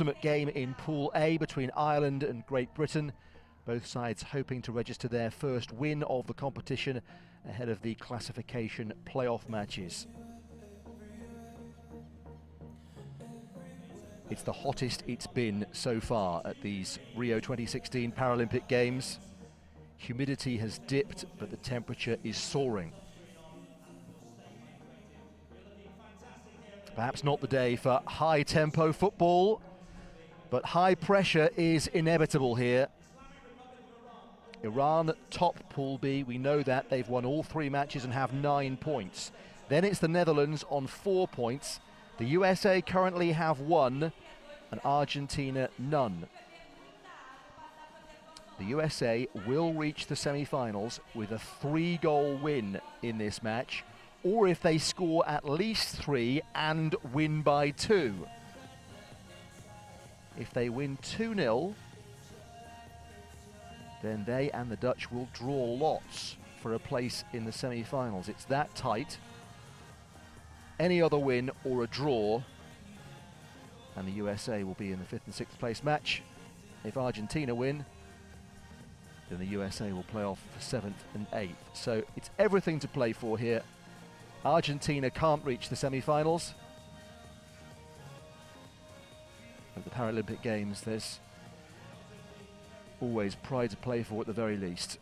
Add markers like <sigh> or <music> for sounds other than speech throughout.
ultimate game in Pool A between Ireland and Great Britain. Both sides hoping to register their first win of the competition ahead of the classification playoff matches. It's the hottest it's been so far at these Rio 2016 Paralympic Games. Humidity has dipped, but the temperature is soaring. Perhaps not the day for high tempo football, but high pressure is inevitable here. Iran top Pool B, we know that. They've won all three matches and have nine points. Then it's the Netherlands on four points. The USA currently have one, and Argentina none. The USA will reach the semi-finals with a three-goal win in this match, or if they score at least three and win by two. If they win 2-0, then they and the Dutch will draw lots for a place in the semi-finals. It's that tight. Any other win or a draw, and the USA will be in the fifth and sixth place match. If Argentina win, then the USA will play off for seventh and eighth. So it's everything to play for here. Argentina can't reach the semi-finals. At the Paralympic Games, there's always pride to play for at the very least.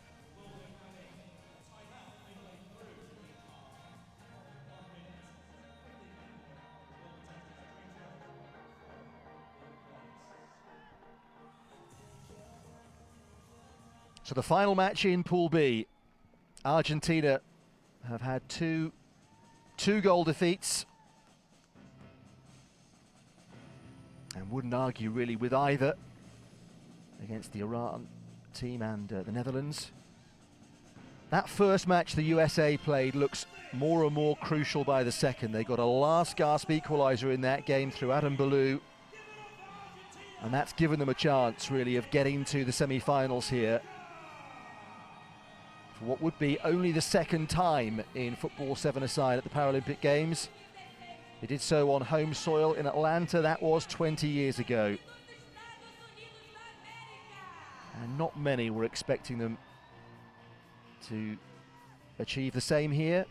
So the final match in Pool B, Argentina have had two two goal defeats and wouldn't argue really with either against the Iran team and uh, the Netherlands. That first match the USA played looks more and more crucial by the second. They got a last gasp equaliser in that game through Adam Ballou. And that's given them a chance, really, of getting to the semi-finals here. For what would be only the second time in football seven-a-side at the Paralympic Games. They did so on home soil in Atlanta. That was 20 years ago. And not many were expecting them to achieve the same here.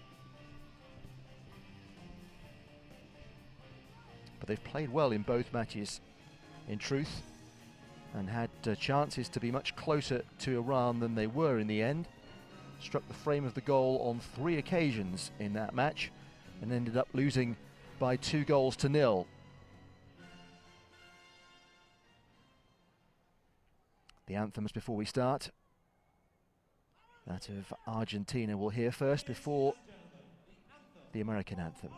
But they've played well in both matches, in truth, and had uh, chances to be much closer to Iran than they were in the end. Struck the frame of the goal on three occasions in that match and ended up losing by two goals to nil. The anthems before we start. That of Argentina we'll hear first before the American anthem.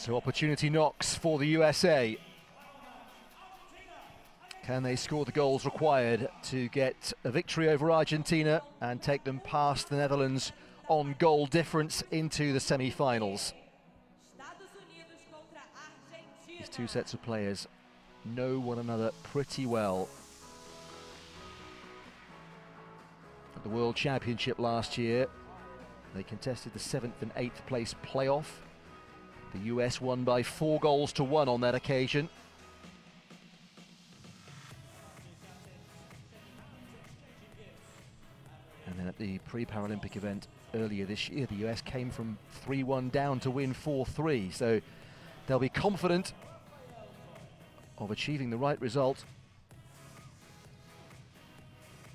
So opportunity knocks for the USA. Can they score the goals required to get a victory over Argentina and take them past the Netherlands on goal difference into the semi-finals? These two sets of players know one another pretty well. At the World Championship last year, they contested the seventh and eighth place playoff. The US won by four goals to one on that occasion. And then at the pre-Paralympic event earlier this year, the US came from 3-1 down to win 4-3. So they'll be confident of achieving the right result.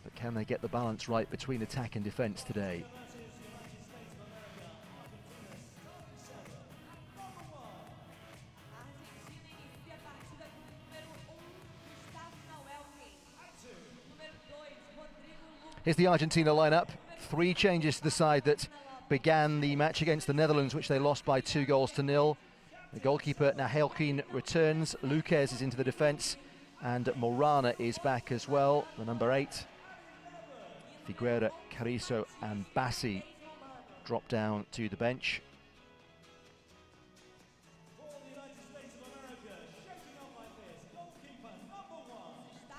But can they get the balance right between attack and defence today? Here's the Argentina lineup. Three changes to the side that began the match against the Netherlands, which they lost by two goals to nil. The goalkeeper Nahuelquin returns. Luquez is into the defence, and Morana is back as well. The number eight. Figuera, Carrizo, and Bassi drop down to the bench.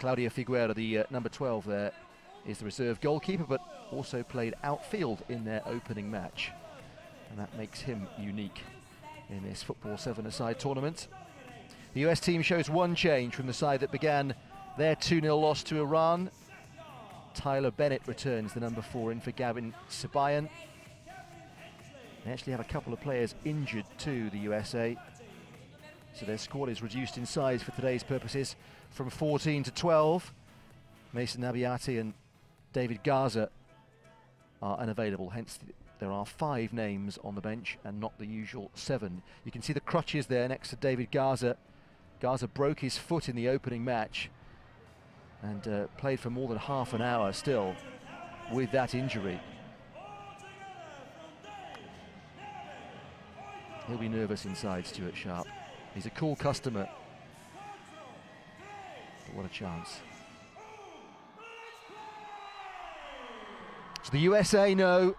Claudio Figuera, the uh, number 12 there, is the reserve goalkeeper, but also played outfield in their opening match. And that makes him unique in this Football 7-a-side tournament. The US team shows one change from the side that began their 2-0 loss to Iran. Tyler Bennett returns the number four in for Gavin Sibayan. They actually have a couple of players injured too, the USA. So their squad is reduced in size for today's purposes from 14 to 12. Mason Abbiate and David Garza are unavailable, hence th- there are five names on the bench and not the usual seven. You can see the crutches there next to David Garza. Garza broke his foot in the opening match and uh, played for more than half an hour still with that injury. He'll be nervous inside, Stuart Sharp. He's a cool customer. But what a chance. So the USA know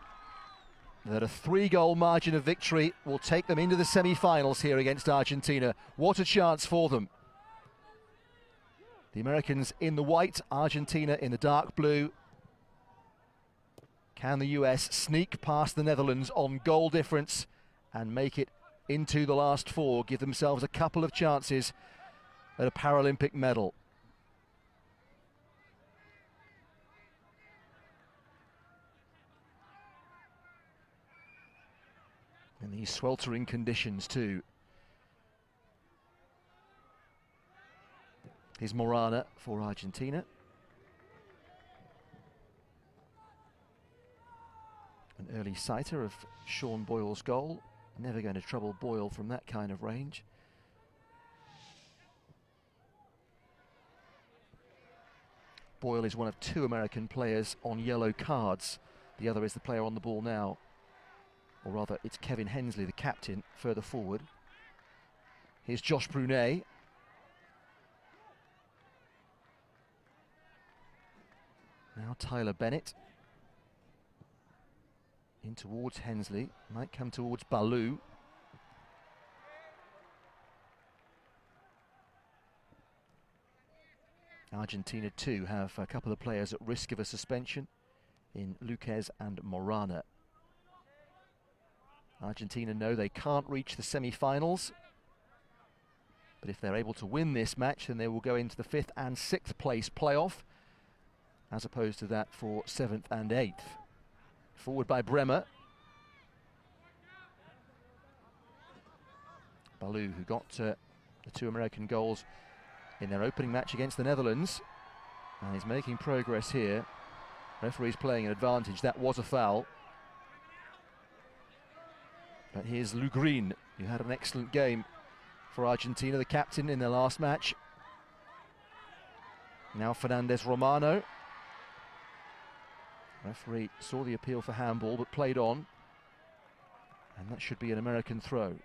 that a three-goal margin of victory will take them into the semi-finals here against Argentina. What a chance for them. The Americans in the white, Argentina in the dark blue. Can the US sneak past the Netherlands on goal difference and make it into the last four, give themselves a couple of chances at a Paralympic medal? In these sweltering conditions too. Here's Morana for Argentina. An early sighter of Sean Boyle's goal. Never going to trouble Boyle from that kind of range. Boyle is one of two American players on yellow cards The other is the player on the ball now. Or rather, it's Kevin Hensley, the captain, further forward. Here's Josh Brunais. Now Tyler Bennett. In towards Hensley. Might come towards Ballou. Argentina too have a couple of players at risk of a suspension in Luquez and Morana. Argentina know they can't reach the semi-finals, but if they're able to win this match, then they will go into the fifth and sixth place playoff, as opposed to that for seventh and eighth. Forward by Bremer. Ballou, who got uh, the two American goals in their opening match against the Netherlands, and is making progress here. Referee's playing an advantage. That was a foul. Here's Green. who had an excellent game for Argentina, the captain in their last match. Now Fernandez Romano. Referee saw the appeal for handball but played on. And that should be an American throw.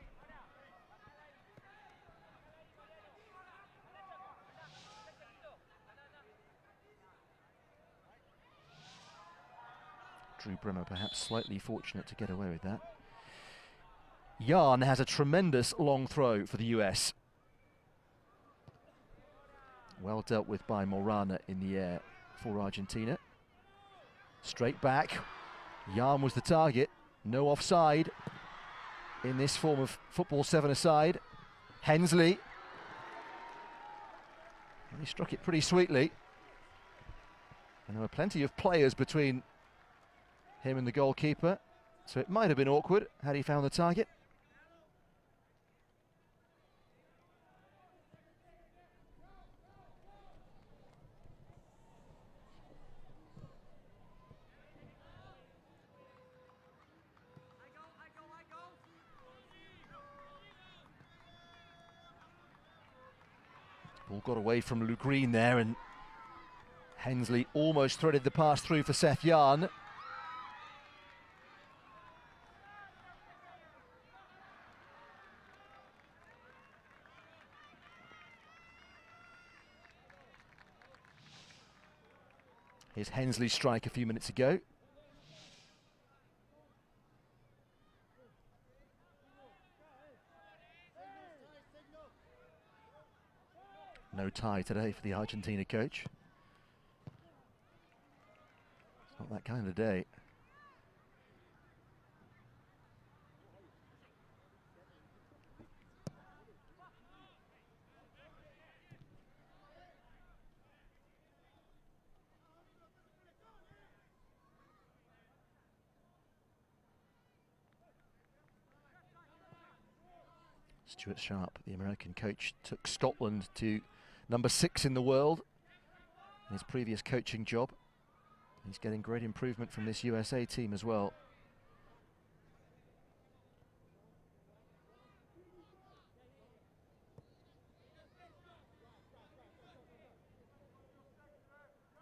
Drew Bremer perhaps slightly fortunate to get away with that. Jahn has a tremendous long throw for the US. Well dealt with by Morana in the air for Argentina. Straight back. Jahn was the target. No offside in this form of football seven aside. Hensley. And he struck it pretty sweetly. And there were plenty of players between him and the goalkeeper. So it might have been awkward had he found the target. Ball got away from Lugrin there and Hensley almost threaded the pass through for Seth Jahn. Here's Hensley's strike a few minutes ago. No tie today for the Argentina coach. It's not that kind of day. Stuart Sharp, the American coach, took Scotland to number six in the world in his previous coaching job. He's getting great improvement from this USA team as well.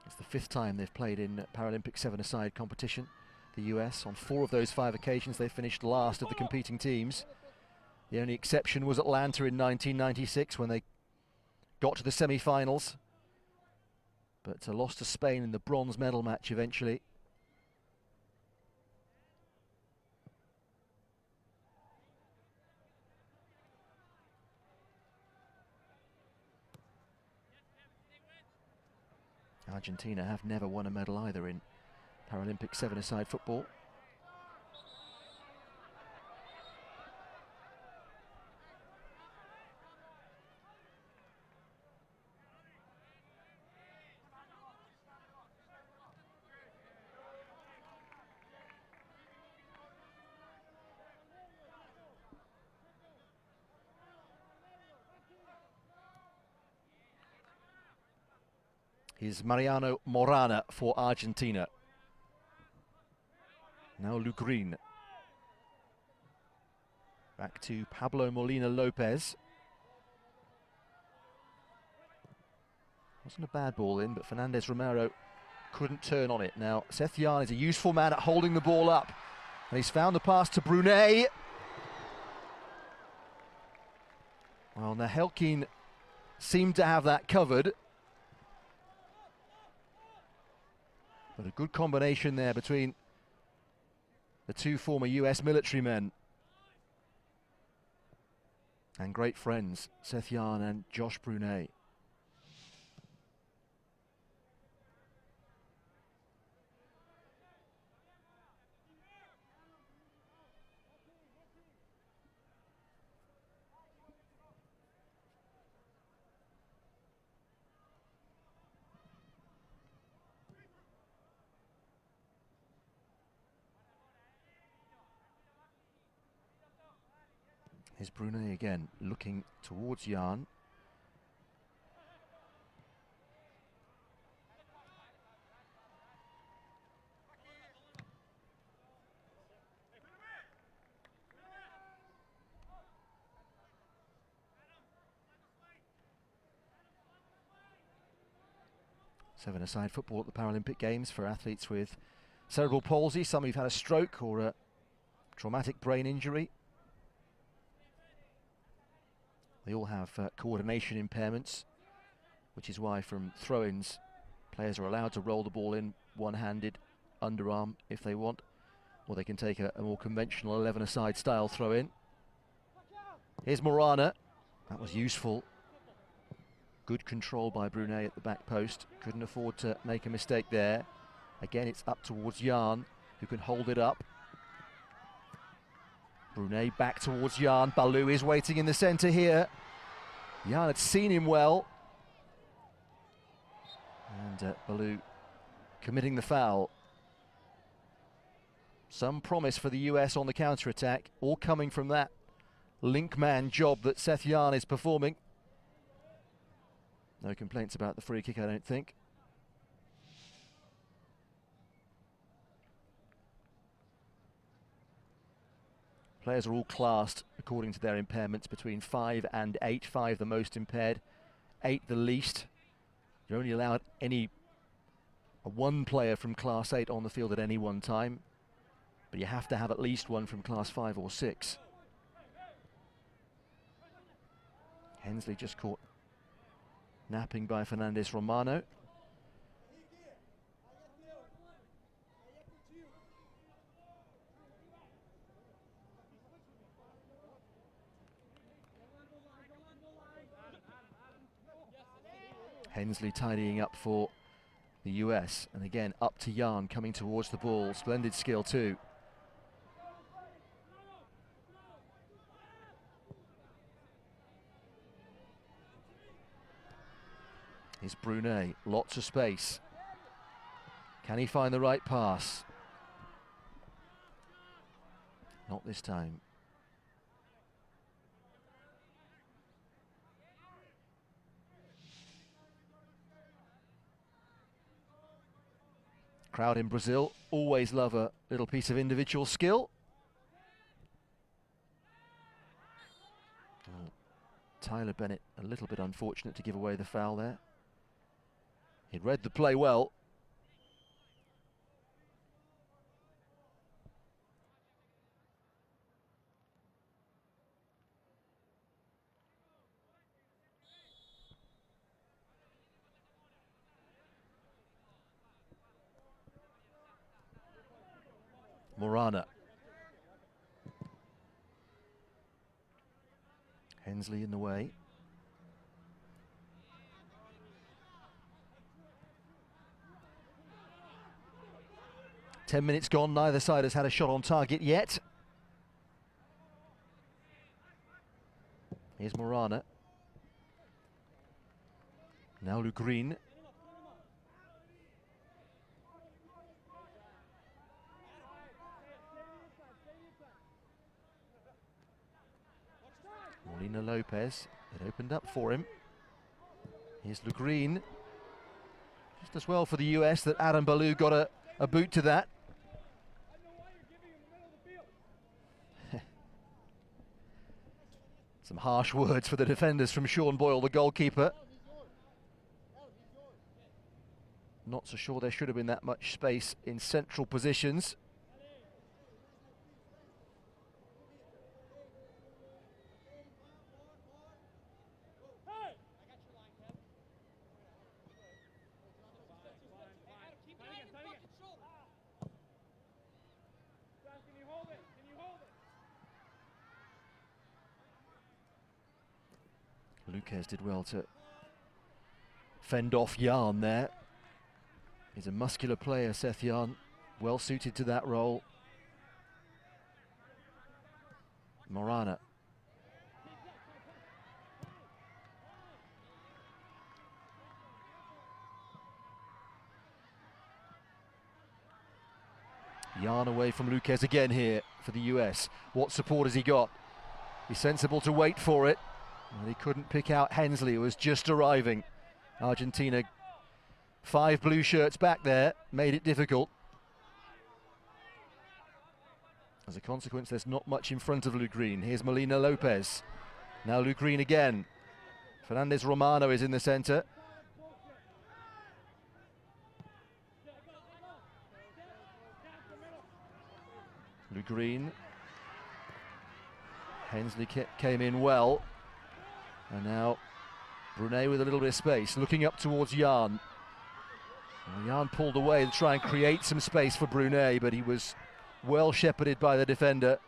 It's the fifth time they've played in Paralympic seven-a-side competition. The US, on four of those five occasions, they finished last of the competing teams. The only exception was Atlanta in 1996 when they got to the semi-finals, but uh, lost to Spain in the bronze medal match eventually. Argentina have never won a medal either in Paralympic seven-a-side football. Is Mariano Morana for Argentina. Now Lugrin. Back to Pablo Molina Lopez. Wasn't a bad ball in, but Fernandez Romero couldn't turn on it. Now, Seth Jahn is a useful man at holding the ball up. And he's found the pass to Brunais. Well, Nahuelquin seemed to have that covered. But a good combination there between the two former US military men. And great friends, Seth Jahn and Josh Brunais. Brunais again, looking towards Jahn. Seven-a-side football at the Paralympic Games for athletes with cerebral palsy, some who've had a stroke or a traumatic brain injury. They all have uh, coordination impairments, which is why from throw-ins, players are allowed to roll the ball in one-handed, underarm if they want, or they can take a, a more conventional 11-a-side style throw-in. Here's Morana. That was useful. Good control by Brunais at the back post. Couldn't afford to make a mistake there. Again, it's up towards Jahn, who can hold it up. Brunais back towards Jahn. Ballou is waiting in the centre here. Jahn had seen him well. And uh, Ballou committing the foul. Some promise for the US on the counter-attack, all coming from that link man job that Seth Jahn is performing. No complaints about the free kick, I don't think. Players are all classed according to their impairments between 5 and 8. 5 the most impaired, 8 the least. You're only allowed any one player from class 8 on the field at any one time, but you have to have at least one from class 5 or 6. Hensley just caught napping by Fernandez Romano. Hensley tidying up for the US. And again, up to Jahn coming towards the ball. Splendid skill too. Here's Brunais, lots of space. Can he find the right pass? Not this time. Crowd in Brazil always love a little piece of individual skill. Oh, Tyler Bennett a little bit unfortunate to give away the foul there. He'd read the play well. Morana. Hensley in the way. Ten minutes gone, neither side has had a shot on target yet. Here's Morana. Now Le Molina Lopez, it opened up for him. Here's Lugrin. Just as well for the US that Adam Ballou got a, a boot to that. <laughs> Some harsh words for the defenders from Sean Boyle, the goalkeeper. not so sure there should have been that much space in central positions. Luquez did well to fend off Jahn there. He's a muscular player, Seth Jahn, well suited to that role. Morana. Jahn away from Luquez again here for the US. What support has he got? He's sensible to wait for it. And he couldn't pick out Hensley, who was just arriving. Argentina, five blue shirts back there, made it difficult. As a consequence, there's not much in front of Lugrin. Here's Molina Lopez. Now Lugrin again. Fernandez Romano is in the centre. Lugrin. Hensley came in well. And now Brunais with a little bit of space, looking up towards Jahn. Well, Jahn pulled away to try and create some space for Brunais, but he was well shepherded by the defender.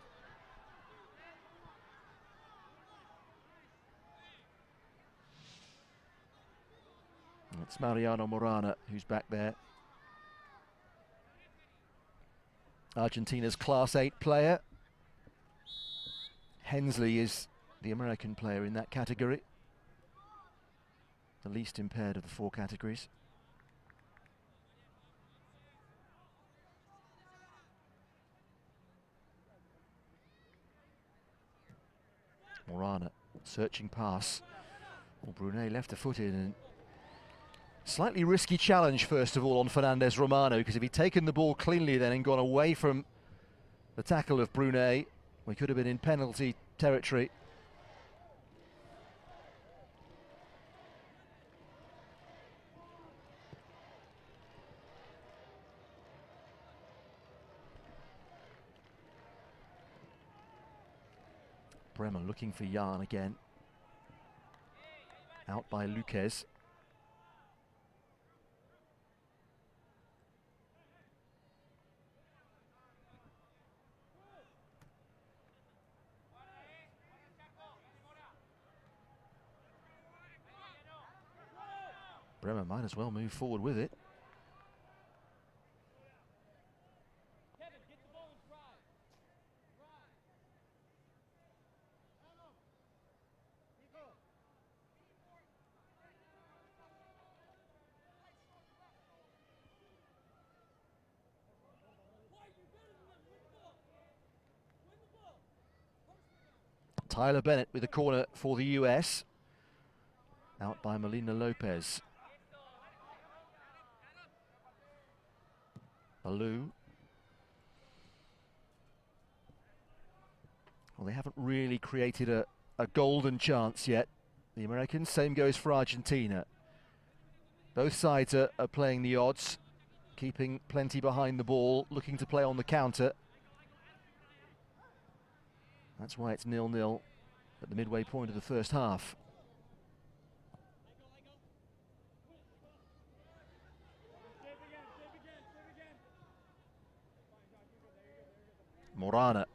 It's Mariano Morana who's back there. Argentina's Class 8 player. Hensley is the American player in that category. The least impaired of the four categories. Morana searching pass. Well, Brunais left the foot in and slightly risky challenge first of all on Fernandez Romano because if he'd taken the ball cleanly then and gone away from the tackle of Brunais, we could have been in penalty territory. Bremer looking for Jahn again. Out by Luquez. Bremer might as well move forward with it. Tyler Bennett with a corner for the US. Out by Molina Lopez. Alou. Well, they haven't really created a, a golden chance yet. The Americans, same goes for Argentina. Both sides are, are playing the odds, keeping plenty behind the ball, looking to play on the counter. That's why it's nil-nil at the midway point of the first half. Morana.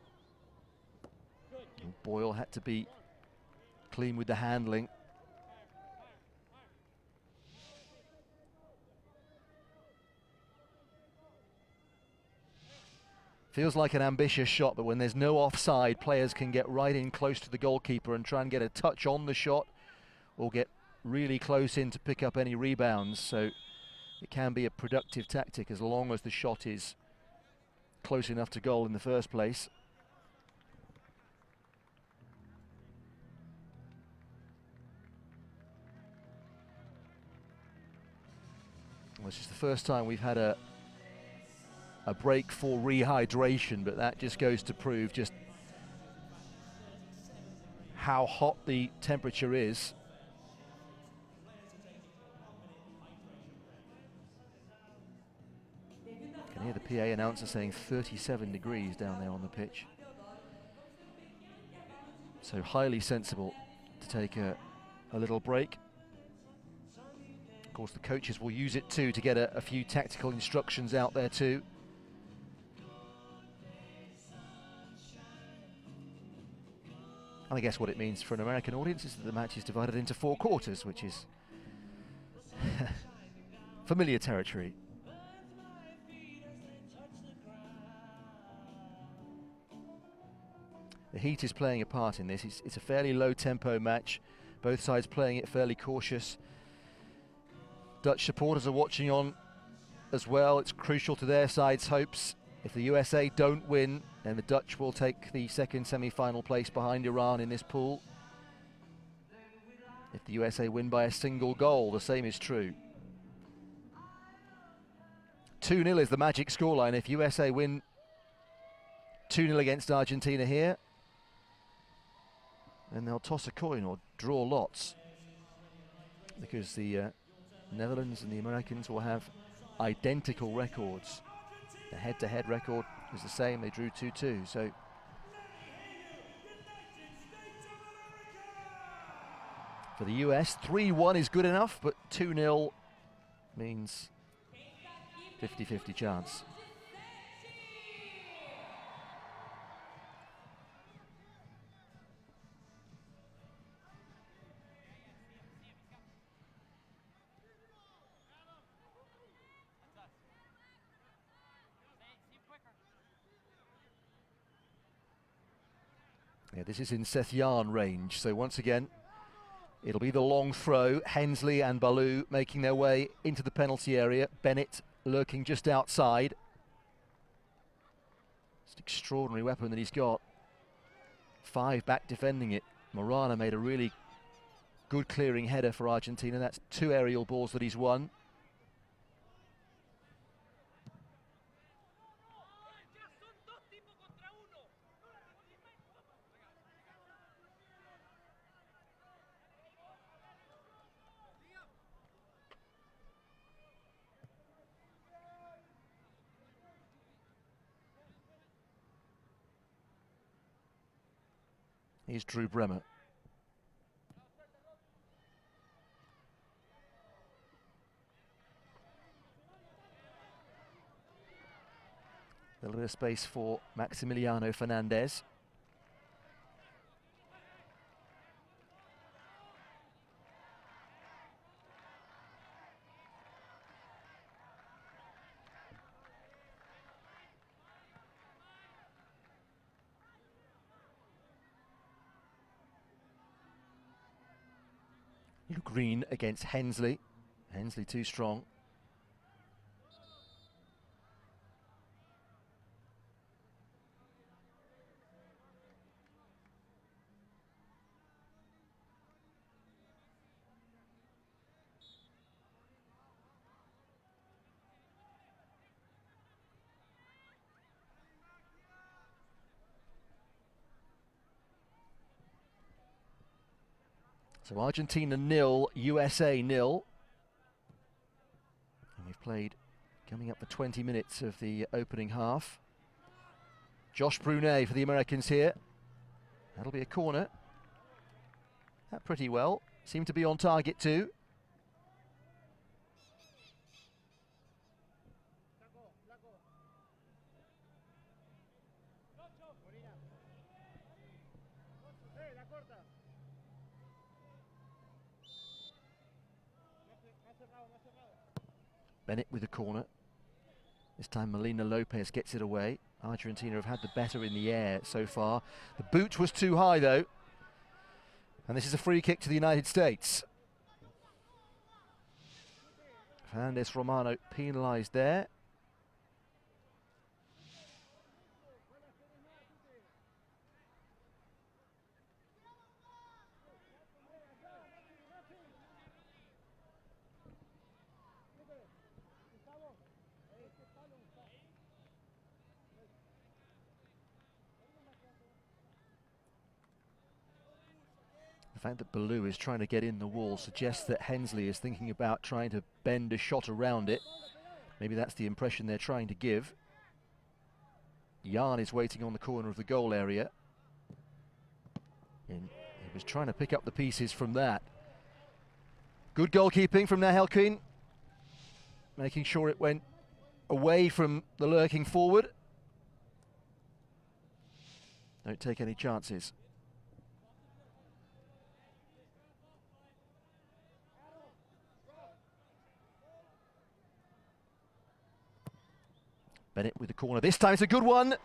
Boyle had to be clean with the handling. Feels like an ambitious shot, but when there's no offside, players can get right in close to the goalkeeper and try and get a touch on the shot or get really close in to pick up any rebounds. So it can be a productive tactic as long as the shot is close enough to goal in the first place. Well, this is the first time we've had a a break for rehydration, but that just goes to prove just how hot the temperature is. Can hear the PA announcer saying 37 degrees down there on the pitch. So highly sensible to take a, a little break. Of course, the coaches will use it too to get a, a few tactical instructions out there too. And I guess what it means for an American audience is that the match is divided into four quarters, which is <laughs> familiar territory. The heat is playing a part in this. It's, it's a fairly low tempo match, both sides playing it fairly cautious. Dutch supporters are watching on as well. It's crucial to their side's hopes. If the USA don't win, then the Dutch will take the second semi-final place behind Iran in this pool. If the USA win by a single goal, the same is true. 2-0 is the magic scoreline. If USA win 2-0 against Argentina here, then they'll toss a coin or draw lots because the uh, Netherlands and the Americans will have identical records. The head-to-head record is the same. They drew 2-2. So for the US, 3-1 is good enough, but 2-0 means 50-50 chance. This is in Seth Jahn's range, so once again, it'll be the long throw. Hensley and Ballou making their way into the penalty area. Bennett lurking just outside. It's an extraordinary weapon that he's got. Five back defending it. Morana made a really good clearing header for Argentina. That's two aerial balls that he's won. Here's Drew Bremer. A little bit of space for Maximiliano Fernandez. Green against Hensley. Hensley too strong. Argentina nil, USA nil. And we've played coming up for 20 minutes of the opening half. Josh Brunais for the Americans here. That'll be a corner. That pretty well. Seemed to be on target too. Bennett with a corner. This time Molina Lopez gets it away. Argentina have had the better in the air so far. The boot was too high though. And this is a free kick to the United States. Fernandez Romano penalised there. Fact that Ballou is trying to get in the wall suggests that Hensley is thinking about trying to bend a shot around it. Maybe that's the impression they're trying to give. Jahn is waiting on the corner of the goal area. And he was trying to pick up the pieces from that. Good goalkeeping from Nahuelquin, making sure it went away from the lurking forward. Don't take any chances. Bennett with the corner. This time it's a good one.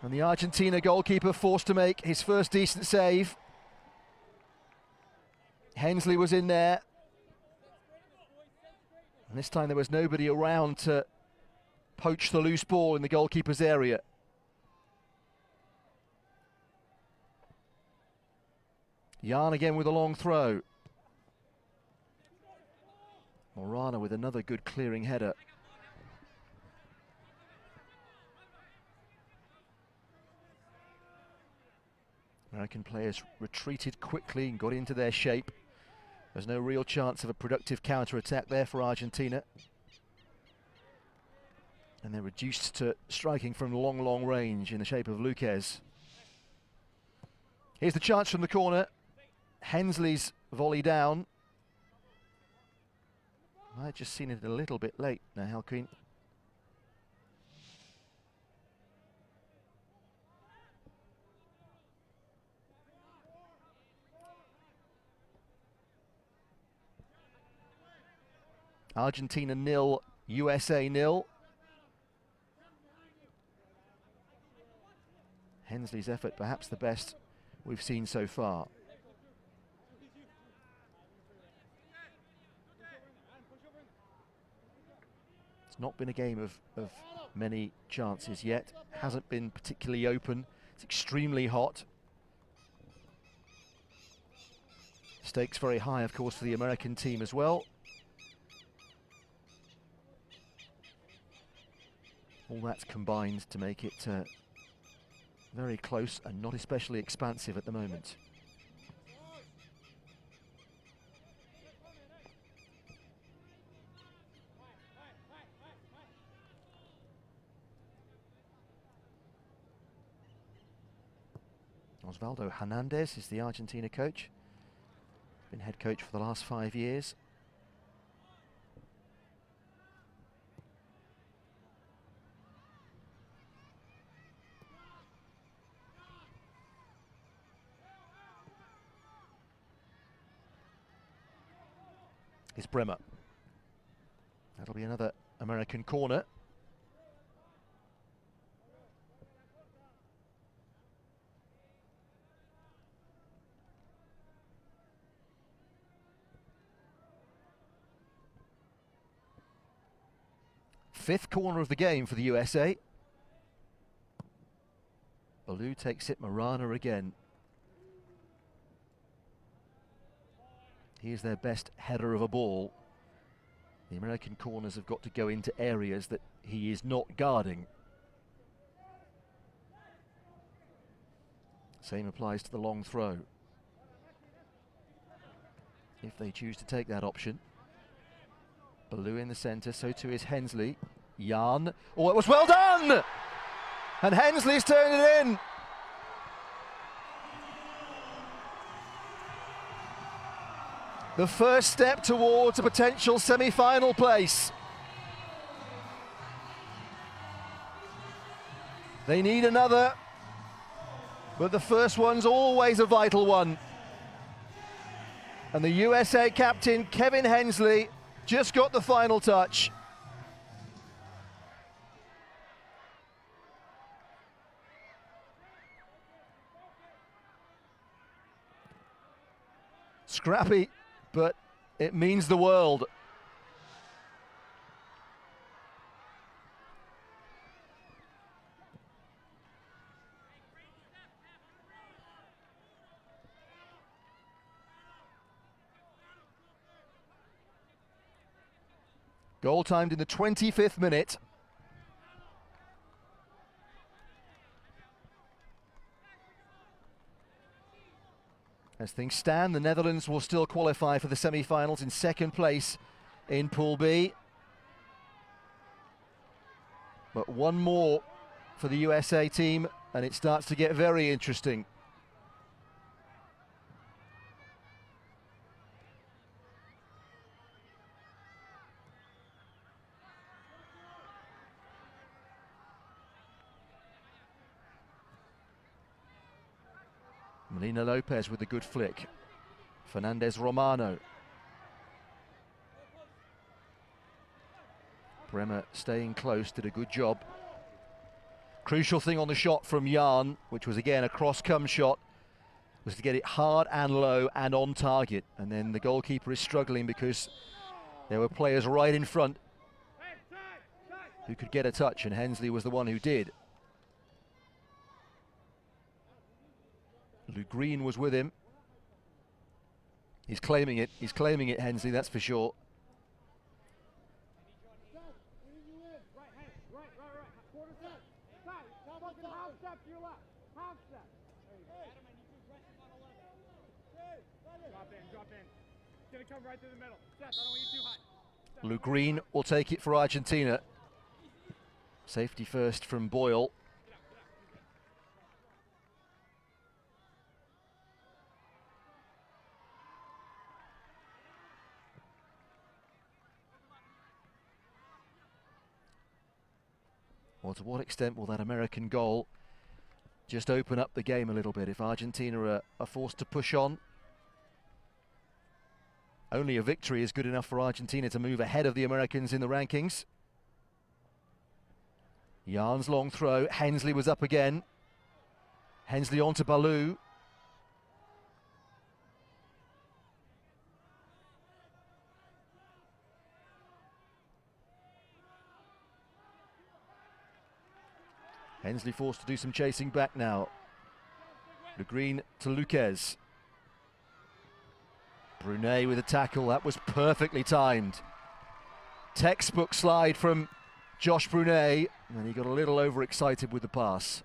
And the Argentina goalkeeper forced to make his first decent save. Hensley was in there. And this time there was nobody around to poach the loose ball in the goalkeeper's area. Jahn again with a long throw. Morana with another good clearing header. American players retreated quickly and got into their shape. There's no real chance of a productive counter-attack there for Argentina. And they're reduced to striking from long, long range in the shape of Luquez. Here's the chance from the corner. Hensley's volley down. I just seen it a little bit late now, Nahuelquin. Argentina nil, USA nil. Hensley's effort perhaps the best we've seen so far. It's not been a game of, of many chances yet. Hasn't been particularly open. It's extremely hot. Stakes very high, of course, for the American team as well. All that's combined to make it uh, very close and not especially expansive at the moment. Osvaldo Hernandez is the Argentina coach. Been head coach for the last five years. Is Bremer. That'll be another American corner. Fifth corner of the game for the USA. Ballou takes it, Morana again. He is their best header of a ball. The American corners have got to go into areas that he is not guarding. Same applies to the long throw. If they choose to take that option. Ballou in the centre, so too is Hensley. Jahn. Oh, it was well done! And Hensley's turned it in. The first step towards a potential semi-final place. They need another, but the first one's always a vital one. And the USA captain, Kevin Hensley, just got the final touch. Scrappy but it means the world. Goal timed in the 25th minute. As things stand, the Netherlands will still qualify for the semi-finals in second place in Pool B. But one more for the USA team, and it starts to get very interesting. Lopez with a good flick. Fernandez Romano. Bremer staying close, did a good job. Crucial thing on the shot from Jahn, which was again a cross come shot, was to get it hard and low and on target. And then the goalkeeper is struggling because there were players right in front who could get a touch, and Hensley was the one who did. Lugrin was with him. He's claiming it. He's claiming it, Hensley, that's for sure. Lugrin will take it for Argentina. Safety first from Boyle. Well, to what extent will that American goal just open up the game a little bit if Argentina are, are forced to push on? Only a victory is good enough for Argentina to move ahead of the Americans in the rankings. Jahn's long throw. Hensley was up again. Hensley on to Ballou. Hensley forced to do some chasing back now. Lugrin to Luquez. Brunais with a tackle, that was perfectly timed. Textbook slide from Josh Brunais, and he got a little overexcited with the pass.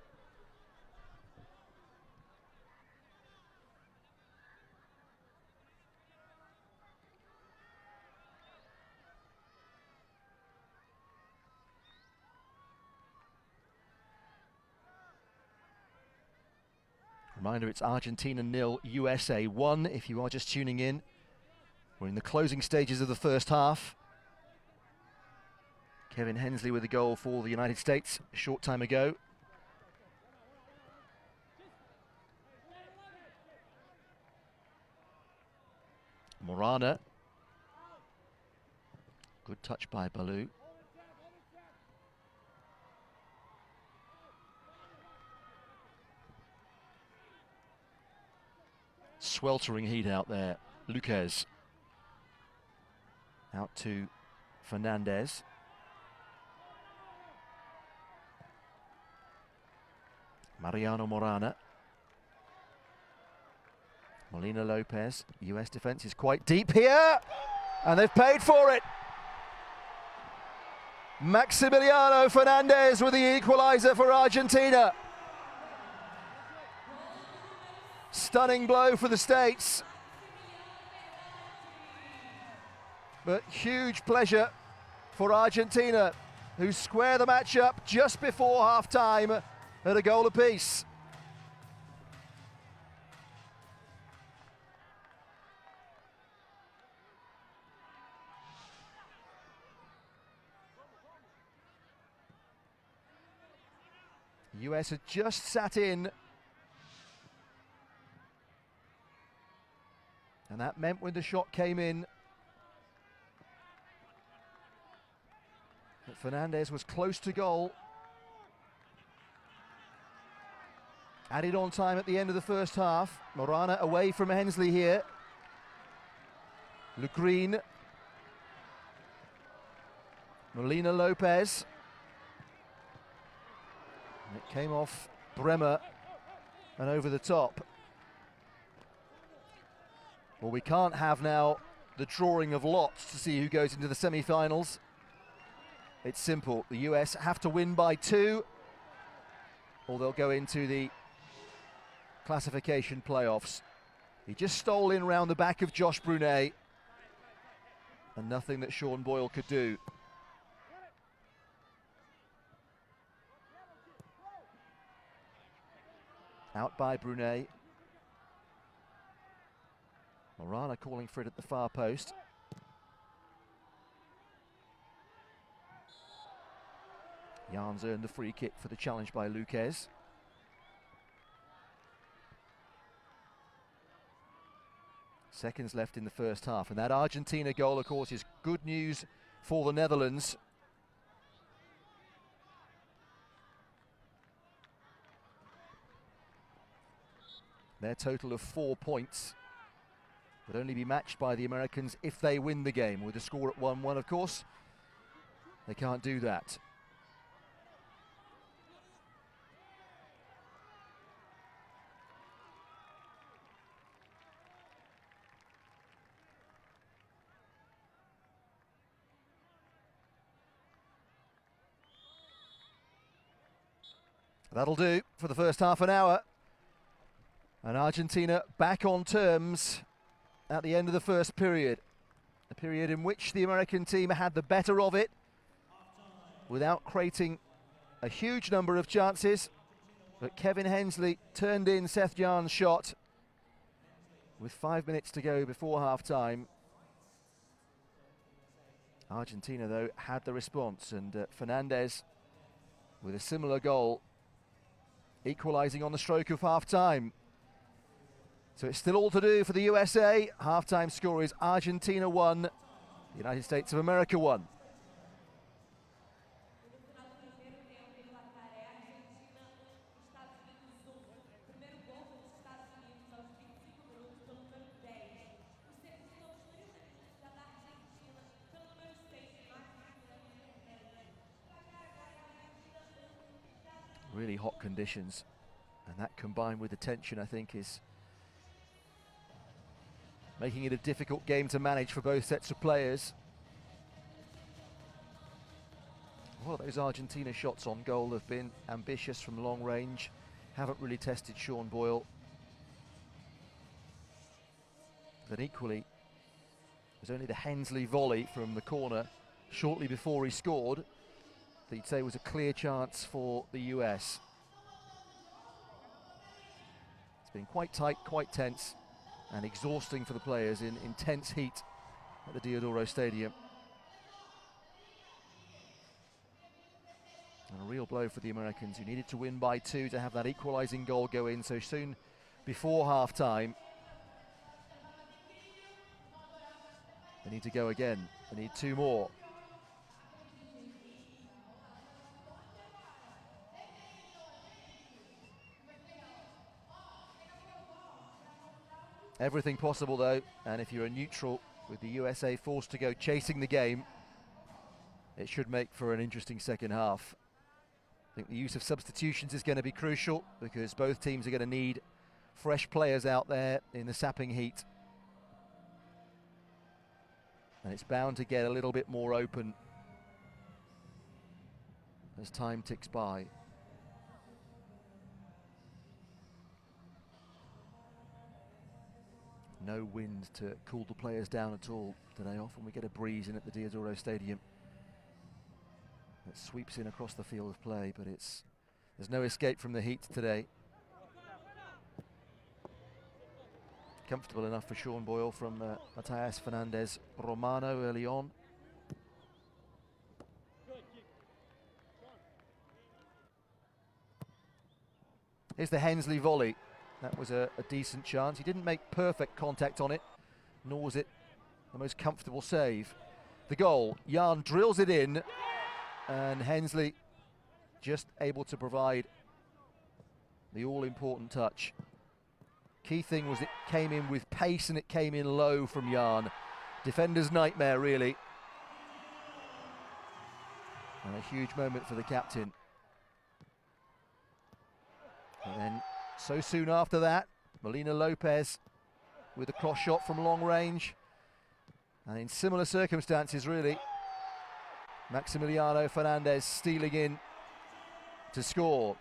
Reminder it's Argentina nil, USA 1 if you are just tuning in. We're in the closing stages of the first half. Kevin Hensley with a goal for the United States a short time ago. Morana. Good touch by Ballou. Sweltering heat out there. Luquez. Out to Fernandez. Mariano Morana. Molina Lopez. US defence is quite deep here. And they've paid for it. Maximiliano Fernandez with the equaliser for Argentina. Stunning blow for the States. But huge pleasure for Argentina, who square the match up just before half time at a goal apiece. US had just sat in And that meant when the shot came in that Fernandez was close to goal. Added on time at the end of the first half. Morana away from Hensley here. Le Green. Molina Lopez. And it came off Bremer and over the top. Well, we can't have now the drawing of lots to see who goes into the semi-finals. It's simple. The US have to win by two, or they'll go into the classification playoffs. He just stole in round the back of Josh Brunais, and nothing that Sean Boyle could do. Out by Brunais. Morana calling for it at the far post. Jahn's earned the free kick for the challenge by Luquez. Seconds left in the first half, and that Argentina goal, of course, is good news for the Netherlands. Their total of four points would only be matched by the Americans if they win the game. With the score at 1 1, of course, they can't do that. That'll do for the first half an hour. And Argentina back on terms at the end of the first period. A period in which the American team had the better of it without creating a huge number of chances. But Kevin Hensley turned in Seth Jahn's shot with five minutes to go before half time. Argentina, though, had the response, and uh, Fernandez with a similar goal equalising on the stroke of half time. So it's still all to do for the USA. Half-time score is Argentina 1, United States of America 1. Really hot conditions, and that combined with the tension, I think, is making it a difficult game to manage for both sets of players. Well, those Argentina shots on goal have been ambitious from long range. Haven't really tested Sean Boyle. But equally, was only the Hensley volley from the corner shortly before he scored that you'd say was a clear chance for the US. It's been quite tight, quite tense and exhausting for the players in intense heat at the Deodoro Stadium. And a real blow for the Americans who needed to win by two to have that equalising goal go in so soon before half time. They need to go again. They need two more. Everything possible though, and if you're a neutral with the USA forced to go chasing the game, it should make for an interesting second half. I think the use of substitutions is going to be crucial because both teams are going to need fresh players out there in the sapping heat. And it's bound to get a little bit more open as time ticks by. No wind to cool the players down at all today. Often we get a breeze in at the Deodoro Stadium that sweeps in across the field of play, but it's there's no escape from the heat today. Comfortable enough for Sean Boyle from uh, Matias Fernandez Romano early on. Here's the Hensley volley. That was a, a, decent chance. He didn't make perfect contact on it, nor was it the most comfortable save. The goal, Jahn drills it in, and Hensley just able to provide the all-important touch. Key thing was it came in with pace and it came in low from Jahn. Defender's nightmare, really. And a huge moment for the captain. And then so soon after that, Molina Lopez with a cross shot from long range. And in similar circumstances, really, Maximiliano Fernandez stealing in to score.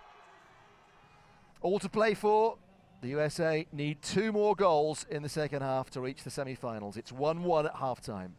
All to play for. The USA need two more goals in the second half to reach the semi-finals. It's 1-1 at halftime.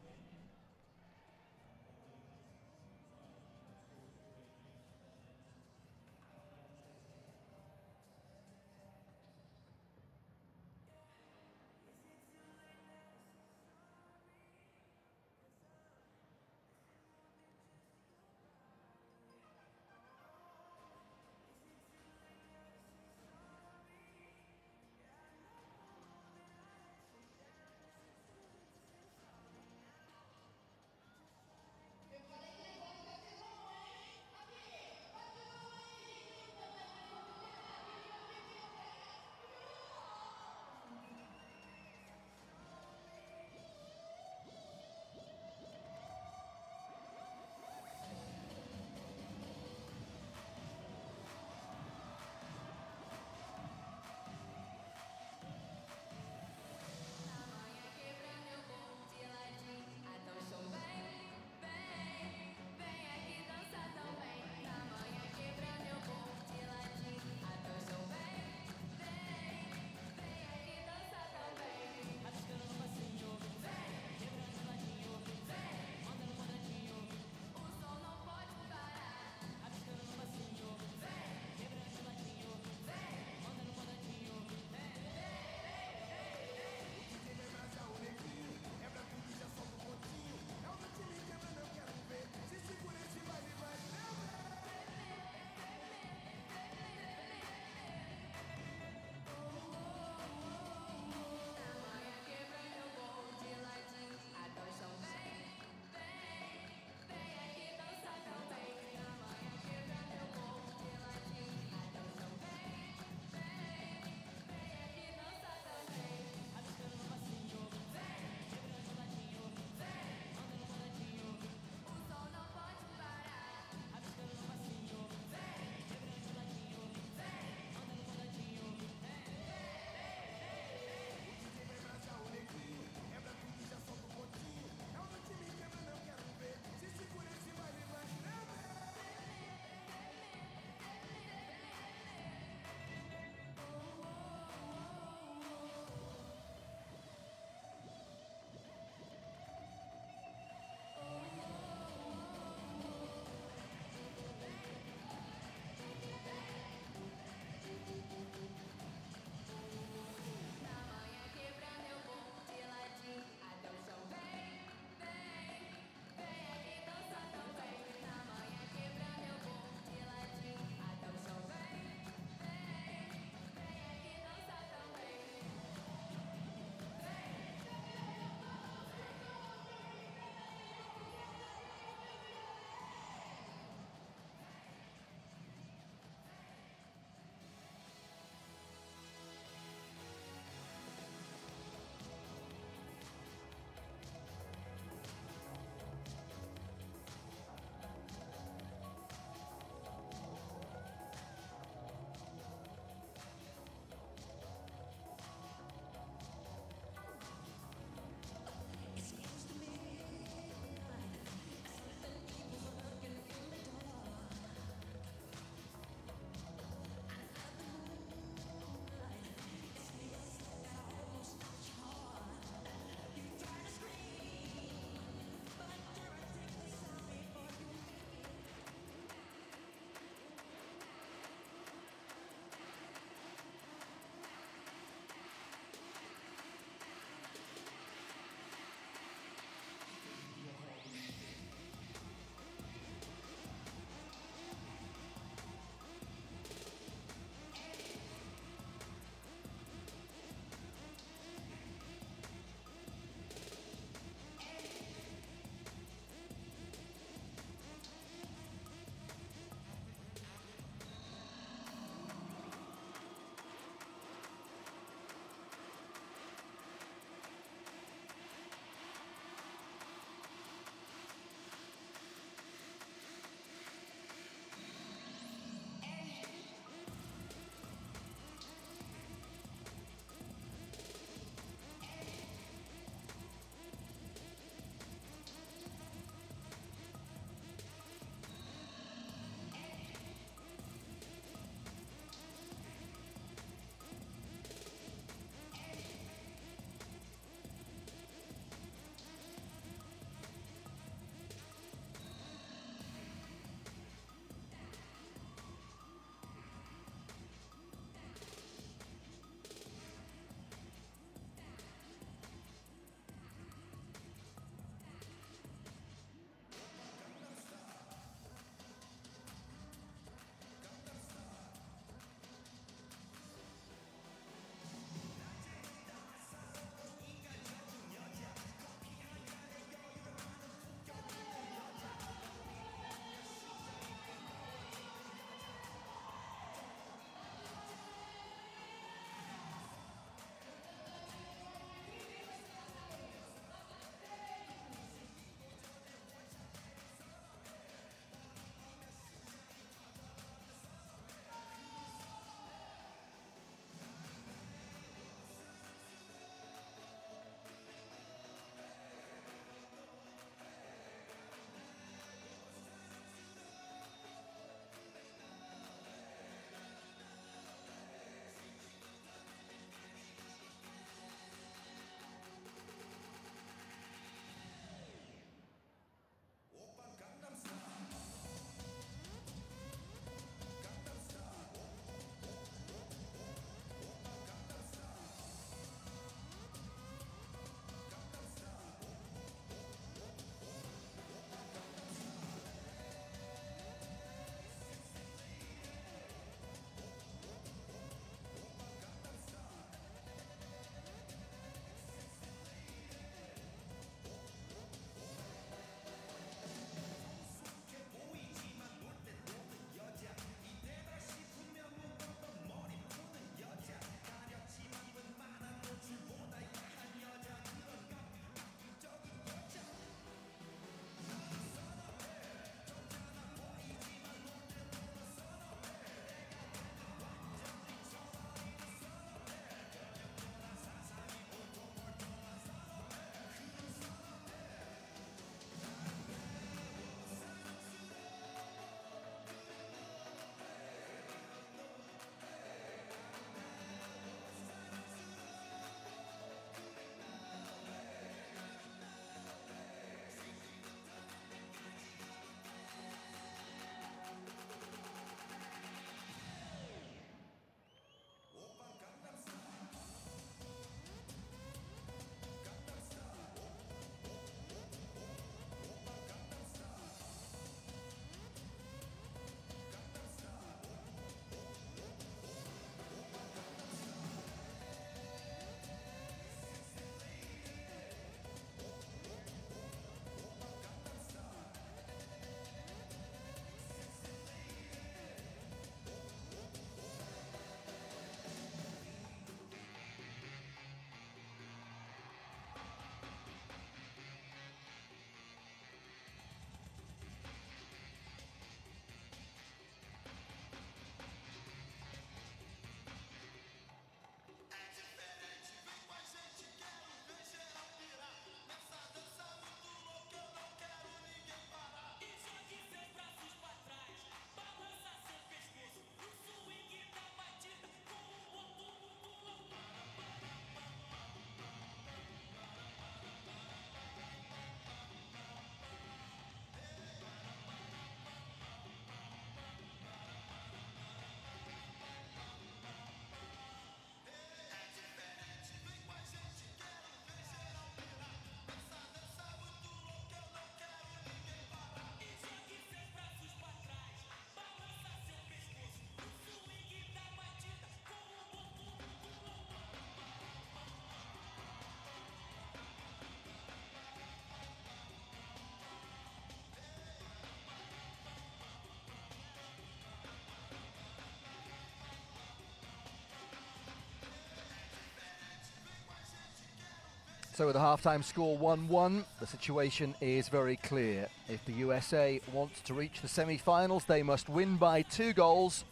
So with the halftime score 1-1, the situation is very clear. If the USA wants to reach the semi-finals, they must win by two goals,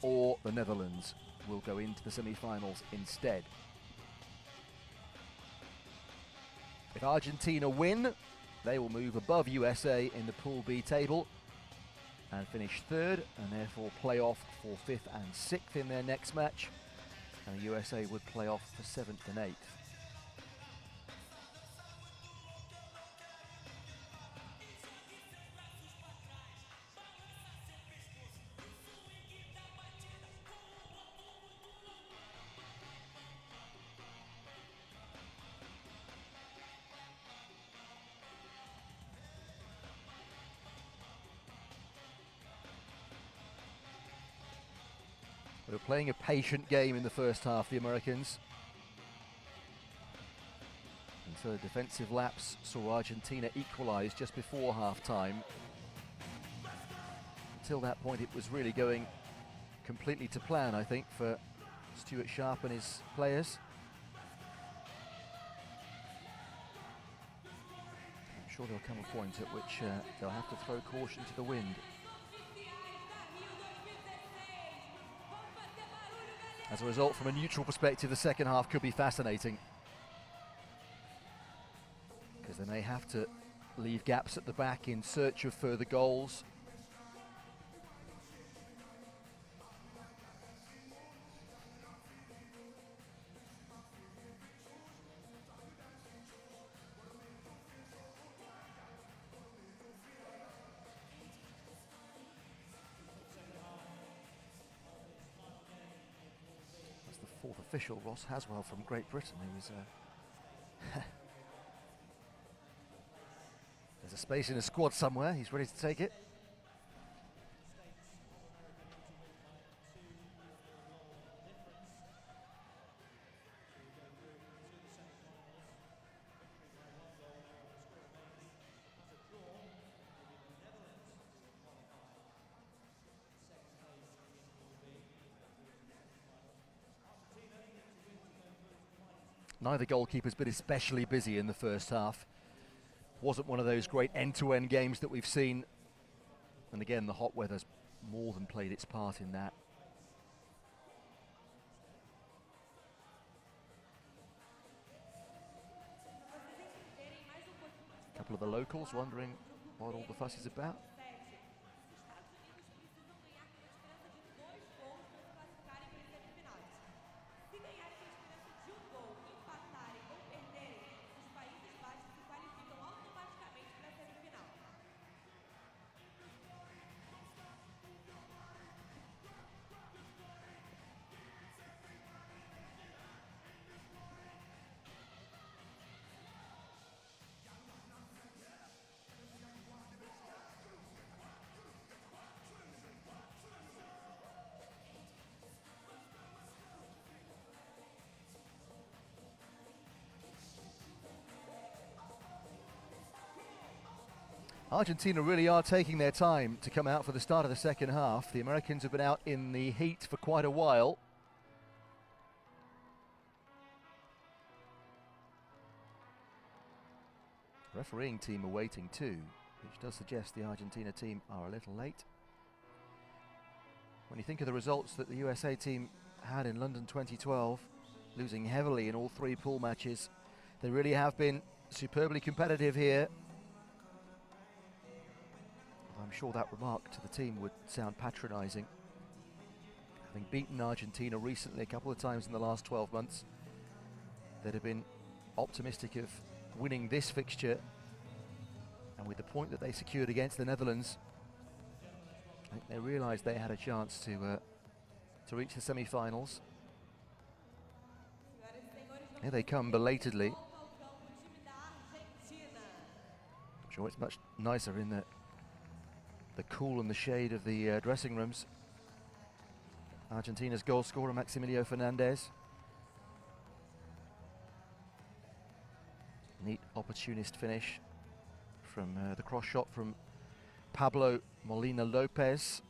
or the Netherlands will go into the semi-finals instead. If Argentina win, they will move above USA in the Pool B table and finish third, and therefore play off for fifth and sixth in their next match. And the USA would play off for seventh and eighth. They were playing a patient game in the first half, the Americans. Until a defensive lapse saw Argentina equalise just before half time. Until that point, it was really going completely to plan, I think, for Stuart Sharp and his players. I'm sure there'll come a point at which uh, they'll have to throw caution to the wind. As a result, from a neutral perspective, the second half could be fascinating. Because they may have to leave gaps at the back in search of further goals. Official, Ross Haswell from Great Britain, who was. Uh, <laughs> There's a space in the squad somewhere. He's ready to take it. Neither goalkeeper's been especially busy in the first half. Wasn't one of those great end-to-end games that we've seen. And again, the hot weather's more than played its part in that. A couple of the locals wondering what all the fuss is about. Argentina really are taking their time to come out for the start of the second half. The Americans have been out in the heat for quite a while. Refereeing team are waiting too, which does suggest the Argentina team are a little late. When you think of the results that the USA team had in London 2012, losing heavily in all three pool matches, they really have been superbly competitive here. I'm sure that remark to the team would sound patronising. Having beaten Argentina recently a couple of times in the last 12 months, they'd have been optimistic of winning this fixture. And with the point that they secured against the Netherlands, I think they realised they had a chance to uh, to reach the semi-finals. Here they come belatedly. I'm sure it's much nicer in the the cool and the shade of the uh, dressing rooms. Argentina's goal scorer Maximilio Fernandez. Neat opportunist finish from uh, the cross shot from Pablo Molina Lopez.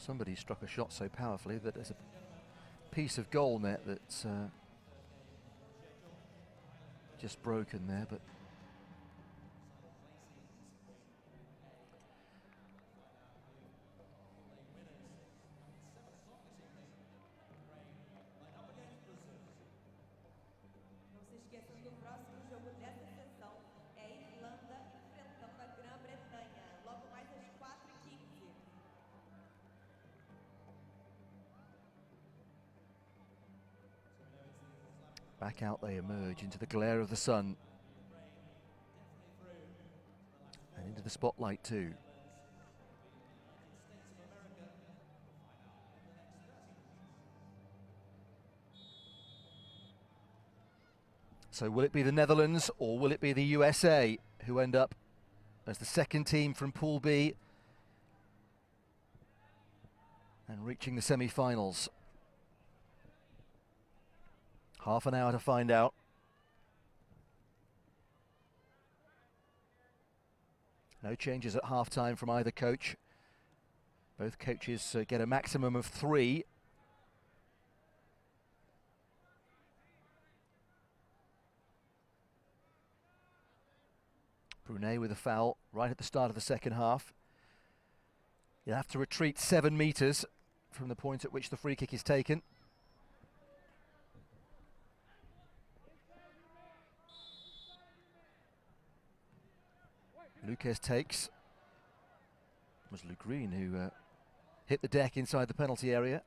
Somebody struck a shot so powerfully that there's a piece of goal net that's uh, just broken there, but out they emerge into the glare of the sun. And into the spotlight too. So will it be the Netherlands or will it be the USA who end up as the second team from Pool B and reaching the semi-finals? Half an hour to find out. No changes at half time from either coach. Both coaches uh, get a maximum of three. Brunais with a foul right at the start of the second half. You'll have to retreat seven metres from the point at which the free kick is taken. Luquez takes. It was Lugrin who uh, hit the deck inside the penalty area.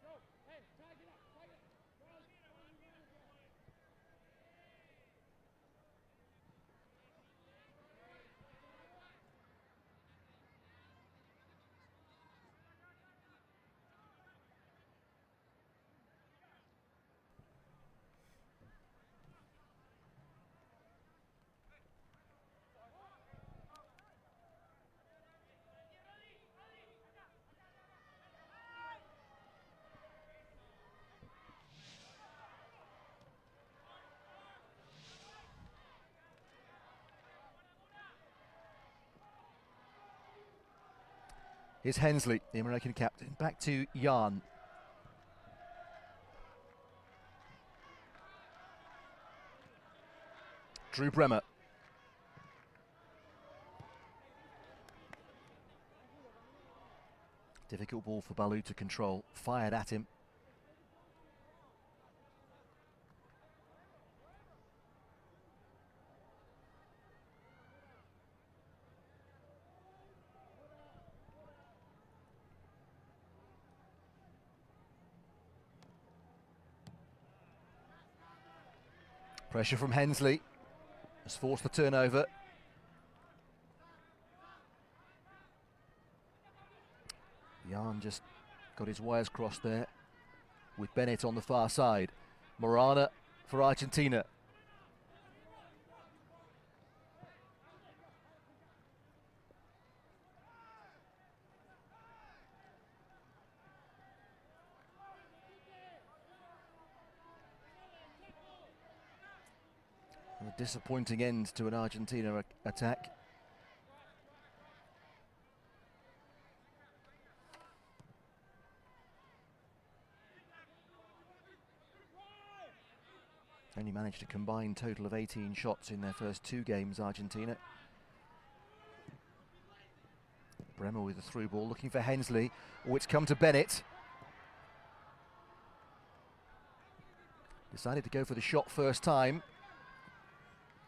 Here's Hensley, the American captain. Back to Jahn. Drew Bremer. Difficult ball for Ballou to control. Fired at him. Pressure from Hensley has forced the turnover. Jahn just got his wires crossed there with Bennett on the far side. Morana for Argentina. Disappointing end to an Argentina attack. Only managed a combined total of 18 shots in their first two games, Argentina. Bremer with a through ball, looking for Hensley. Oh, it's come to Bennett. Decided to go for the shot first time.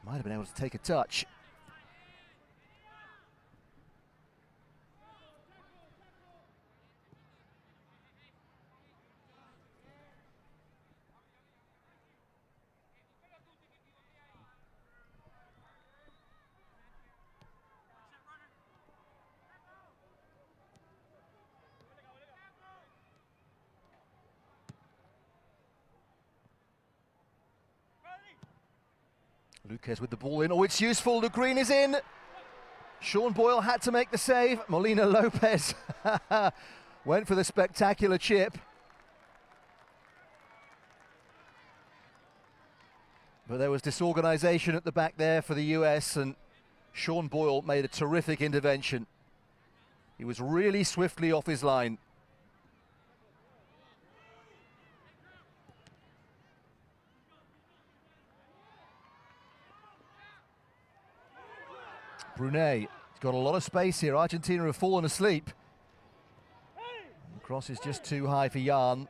Might have been able to take a touch. Luquez with the ball in. Oh, it's useful. The green is in. Sean Boyle had to make the save. Molina Lopez <laughs> went for the spectacular chip. But there was disorganisation at the back there for the US, and Sean Boyle made a terrific intervention. He was really swiftly off his line. Brunais, he's got a lot of space here. Argentina have fallen asleep. The cross is just too high for Jahn.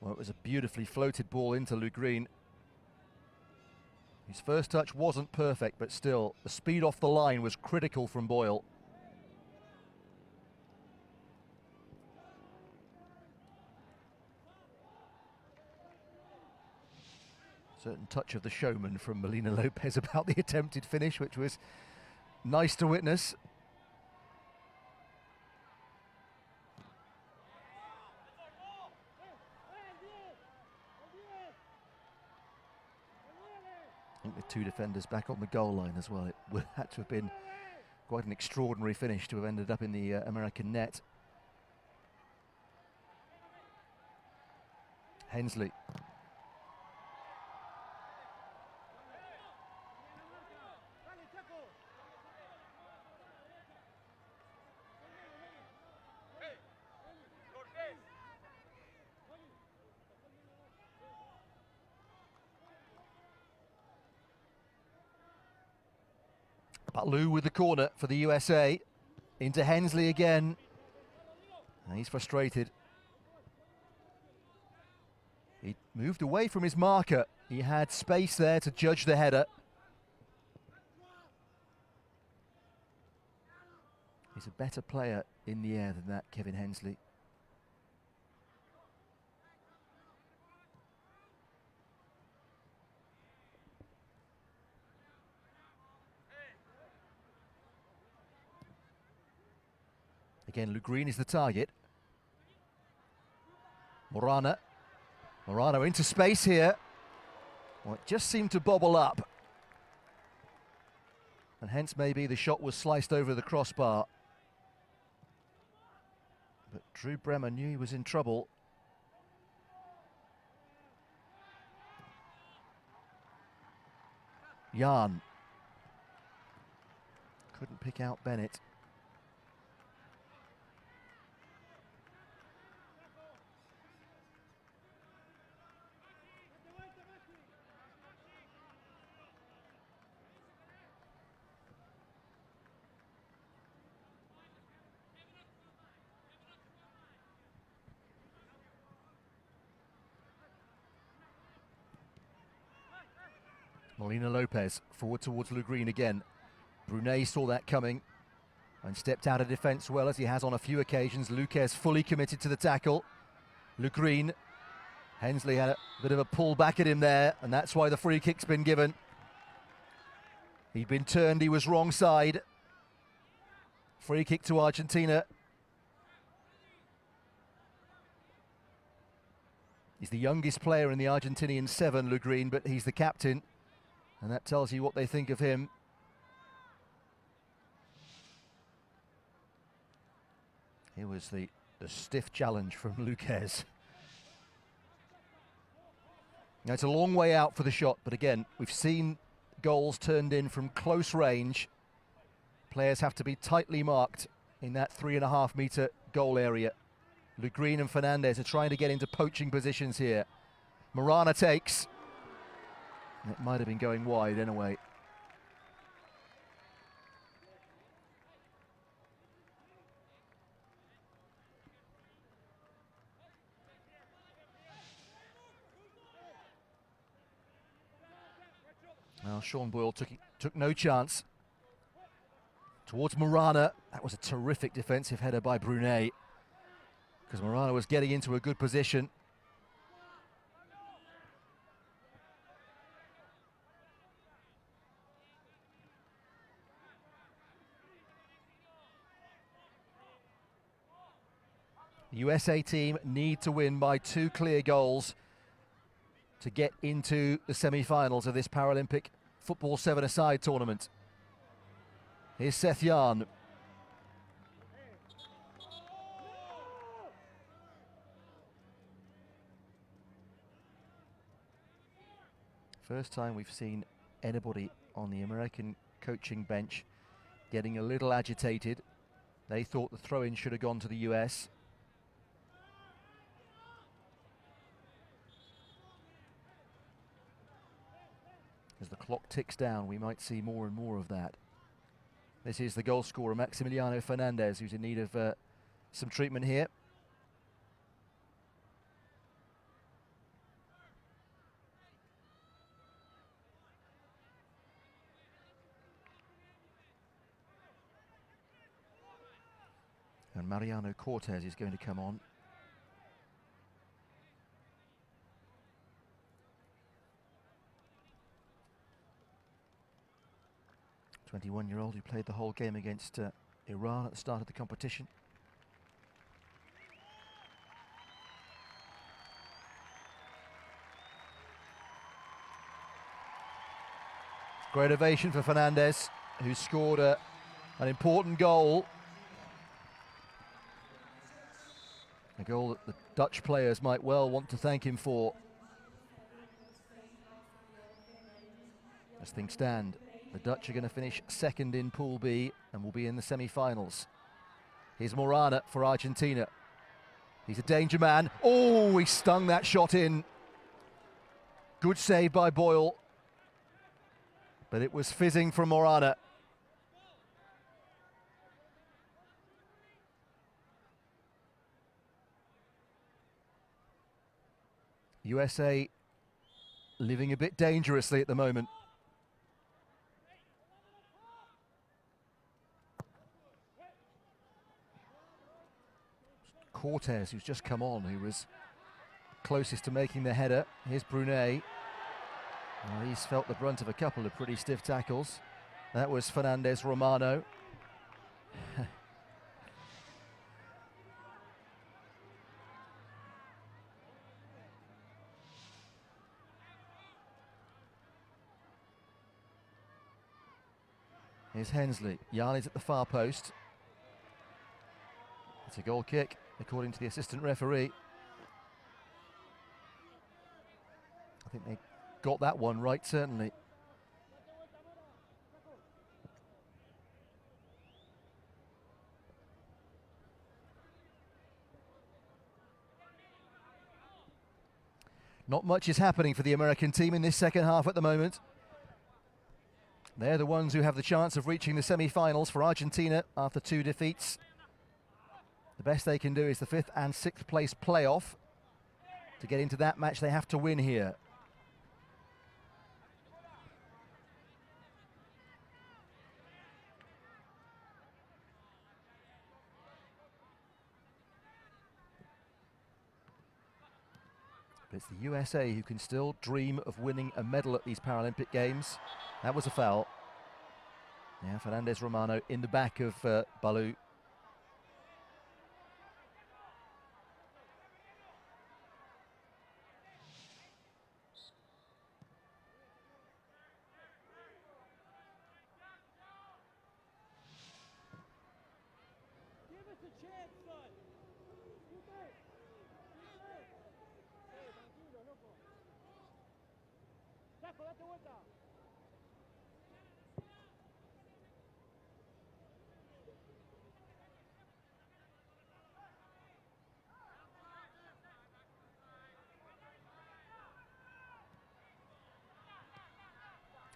Well, it was a beautifully floated ball into Lugrin. His first touch wasn't perfect, but still, the speed off the line was critical from Boyle. Certain touch of the showman from Molina Lopez <laughs> about the attempted finish, which was nice to witness. I think the two defenders back on the goal line as well. It <laughs> would had to have been quite an extraordinary finish to have ended up in the uh, American net. Hensley. Ballou with the corner for the USA. Into Hensley again. And he's frustrated. He moved away from his marker. He had space there to judge the header. He's a better player in the air than that, Kevin Hensley. Again, Lugrin is the target. Morana. Morano into space here. Well, it just seemed to bobble up. And hence maybe the shot was sliced over the crossbar. But Drew Bremer knew he was in trouble. Jahn. Couldn't pick out Bennett. Molina Lopez forward towards Lugrin again. Brunais saw that coming and stepped out of defence well as he has on a few occasions. Luquez fully committed to the tackle. Lugrin, Hensley had a bit of a pull back at him there and that's why the free kick's been given. He'd been turned, he was wrong side. Free kick to Argentina. He's the youngest player in the Argentinian seven, Lugrin, but he's the captain. And that tells you what they think of him. Here was the, the stiff challenge from <laughs> Luquez. Now it's a long way out for the shot, but again, we've seen goals turned in from close range. Players have to be tightly marked in that three and a half metre goal area. Lugrin and Fernandez are trying to get into poaching positions here. Morana takes. It might have been going wide anyway. Well, Sean Boyle took, took no chance. Towards Morana. That was a terrific defensive header by Brunais. Because Morana was getting into a good position. USA team need to win by two clear goals to get into the semi-finals of this Paralympic football seven-a-side tournament. Here's Seth Jahn. First time we've seen anybody on the American coaching bench getting a little agitated. They thought the throw-in should have gone to the US. Clock ticks down, we might see more and more of that. This is the goal scorer, Maximiliano Fernandez, who's in need of uh, some treatment here. And Mariano Cortes is going to come on. Twenty-one-year-old who played the whole game against uh, Iran at the start of the competition. Great ovation for Fernandez, who scored a, an important goal. A goal that the Dutch players might well want to thank him for. As things stand, the Dutch are going to finish second in Pool B and will be in the semi-finals. Here's Morana for Argentina. He's a danger man. Oh, he stung that shot in. Good save by Boyle. But it was fizzing from Morana. USA living a bit dangerously at the moment. Cortes, who's just come on, who was closest to making the header. Here's Brunais. Well, he's felt the brunt of a couple of pretty stiff tackles. That was Fernandez Romano. <laughs> Here's Hensley. Yarley's at the far post. It's a goal kick, according to the assistant referee. I think they got that one right, certainly. Not much is happening for the American team in this second half at the moment. They're the ones who have the chance of reaching the semi-finals for Argentina after two defeats. The best they can do is the fifth and sixth place playoff. To get into that match, they have to win here. But it's the USA who can still dream of winning a medal at these Paralympic Games. That was a foul. Yeah, Fernandez Romano in the back of uh, Ballou.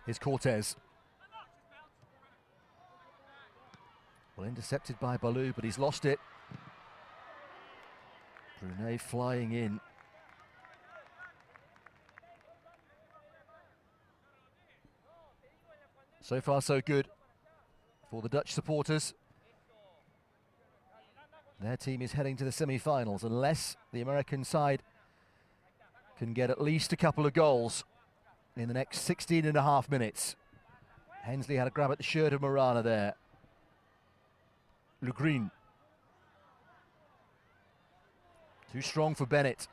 Here's Cortes. Well, intercepted by Ballou, but he's lost it. Brunais flying in. So far, so good for the Dutch supporters. Their team is heading to the semi-finals unless the American side can get at least a couple of goals in the next 16 and a half minutes. Hensley had a grab at the shirt of Morana there. Lugrin. Too strong for Bennett.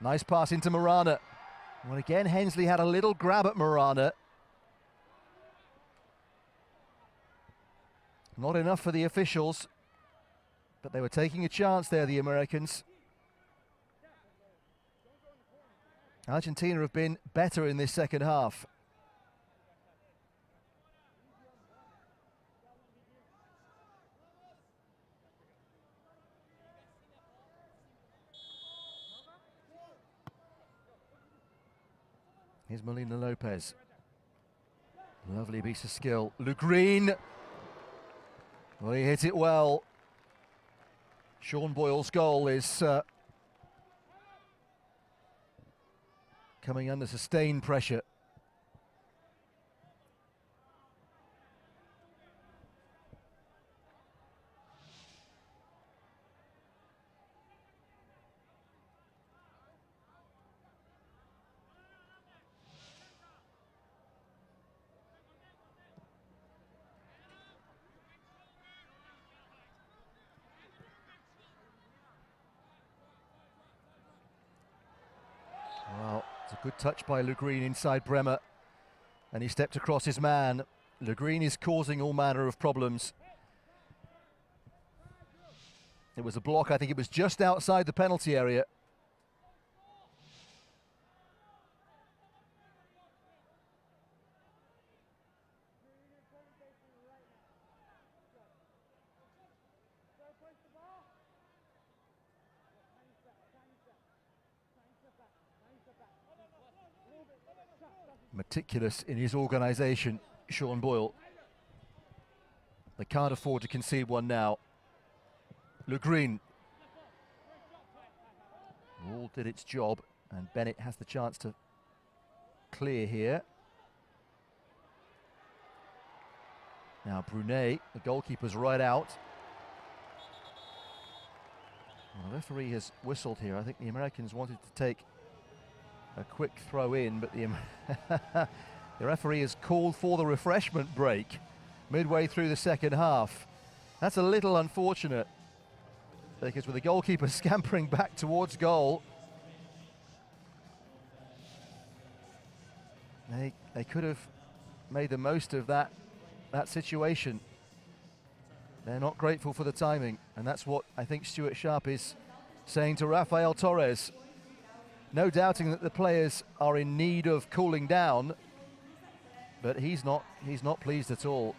Nice pass into Morana. Well, again, Hensley had a little grab at Morana. Not enough for the officials, but they were taking a chance there, the Americans. Argentina have been better in this second half. Here's Molina Lopez. Lovely piece of skill. Lugrin. Well, he hit it well. Sean Boyle's goal is uh, coming under sustained pressure. Well, it's a good touch by Lugrin inside Bremer. And he stepped across his man. Lugrin is causing all manner of problems. It was a block, I think it was just outside the penalty area. Meticulous in his organisation, Sean Boyle. They can't afford to concede one now. Lugrin. All did its job, and Bennett has the chance to clear here. Now Brunais, the goalkeeper's right out. Well, the referee has whistled here. I think the Americans wanted to take a quick throw in, but the, <laughs> the referee has called for the refreshment break midway through the second half. That's a little unfortunate because with the goalkeeper <laughs> scampering back towards goal, they, they could have made the most of that, that situation. They're not grateful for the timing, and that's what I think Stuart Sharp is saying to Rafael Torres. No doubting that the players are in need of cooling down, but he's not he's not pleased at all.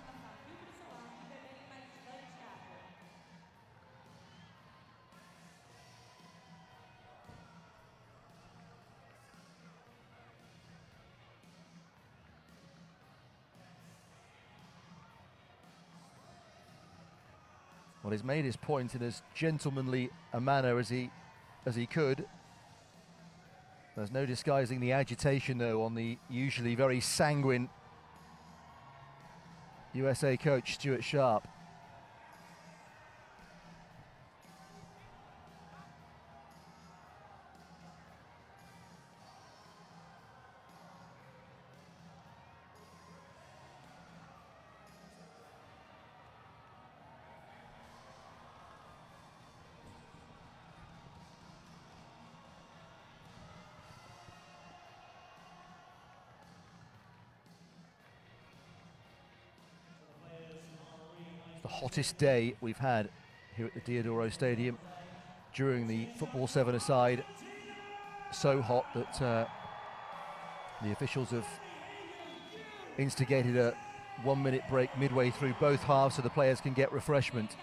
Well, he's made his point in as gentlemanly a manner as he as he could. There's no disguising the agitation, though, on the usually very sanguine USA coach Stuart Sharp. Hottest day we've had here at the Deodoro Stadium during the football seven aside. So hot that uh, the officials have instigated a one minute break midway through both halves so the players can get refreshment.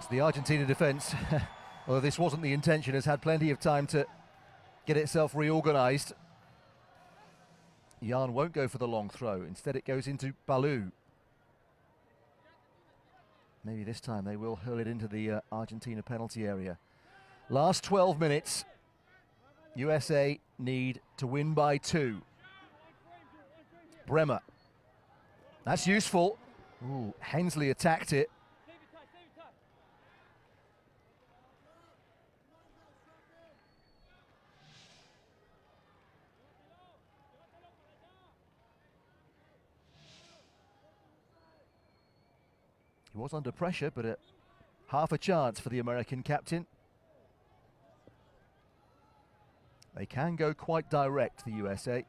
So the Argentina defence, <laughs> although this wasn't the intention, has had plenty of time to get itself reorganised. Jahn won't go for the long throw. Instead, it goes into Ballou. Maybe this time they will hurl it into the uh, Argentina penalty area. Last 12 minutes. USA need to win by two. Bremer. That's useful. Ooh, Hensley attacked it. He was under pressure, but a half a chance for the American captain. They can go quite direct, the USA.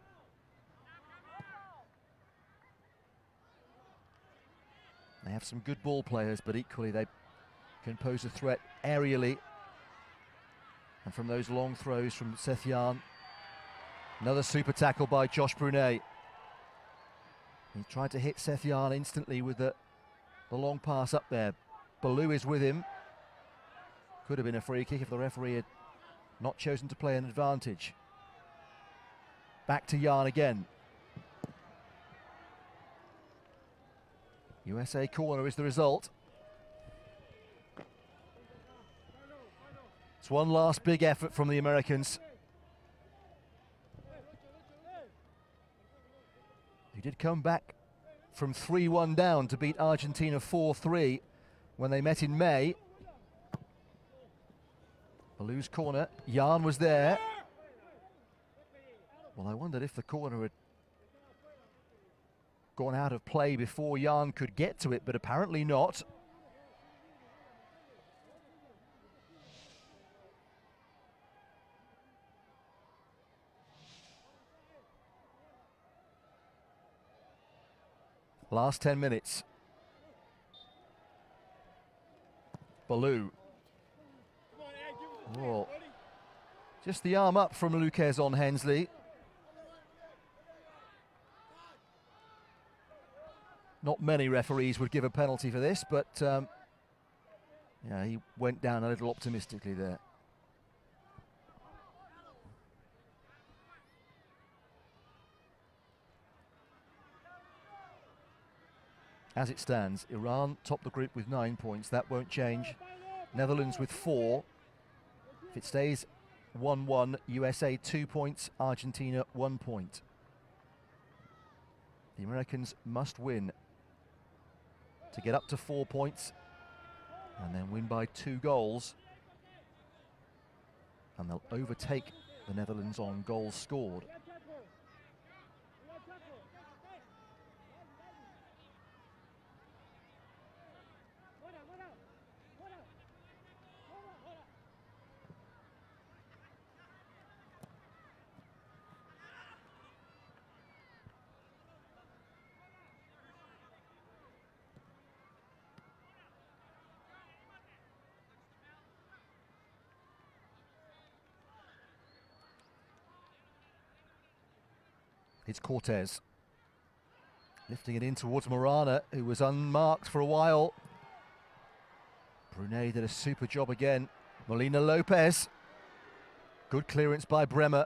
They have some good ball players, but equally they can pose a threat aerially. And from those long throws from Seth Jahn, another super tackle by Josh Brunais. He tried to hit Seth Jahn instantly with the the long pass up there. Ballou is with him. Could have been a free kick if the referee had not chosen to play an advantage. Back to Jahn again. USA corner is the result. It's one last big effort from the Americans. He did come back from 3-1 down to beat Argentina 4-3 when they met in May. Ballou's corner, Jahn was there. Well, I wondered if the corner had gone out of play before Jahn could get to it, but apparently not. Last 10 minutes. Ballou. Oh. Just the arm up from Luquez on Hensley. Not many referees would give a penalty for this, but um, yeah, he went down a little optimistically there. As it stands, Iran top the group with nine points. That won't change. Netherlands with four. If it stays 1-1, USA two points, Argentina one point. The Americans must win to get up to four points and then win by two goals. And they'll overtake the Netherlands on goals scored. It's Cortes. Lifting it in towards Morana, who was unmarked for a while. Brunais did a super job again. Molina Lopez. Good clearance by Bremer.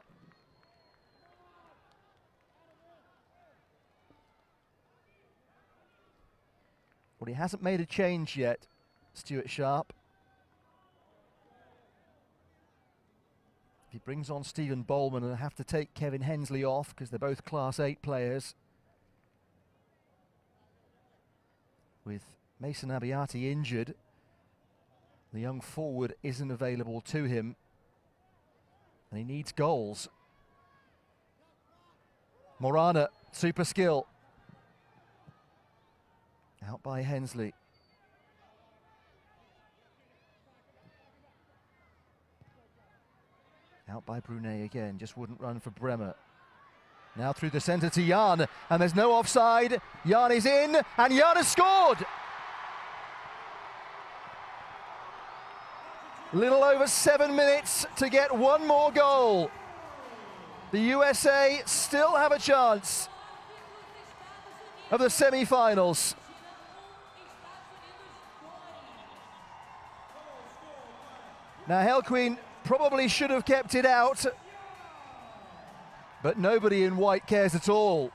Well, he hasn't made a change yet, Stuart Sharp. He brings on Steven Bohlemann and have to take Kevin Hensley off because they're both Class 8 players. With Mason Abbiate injured, the young forward isn't available to him. And he needs goals. Morana, super skill. Out by Hensley. Out by Brunais again, just wouldn't run for Bremer. Now through the centre to Jahn, and there's no offside. Jahn is in, and Jahn has scored! Little over seven minutes to get one more goal. The USA still have a chance of the semi-finals. Nahuelquin Probably should have kept it out. But nobody in white cares at all.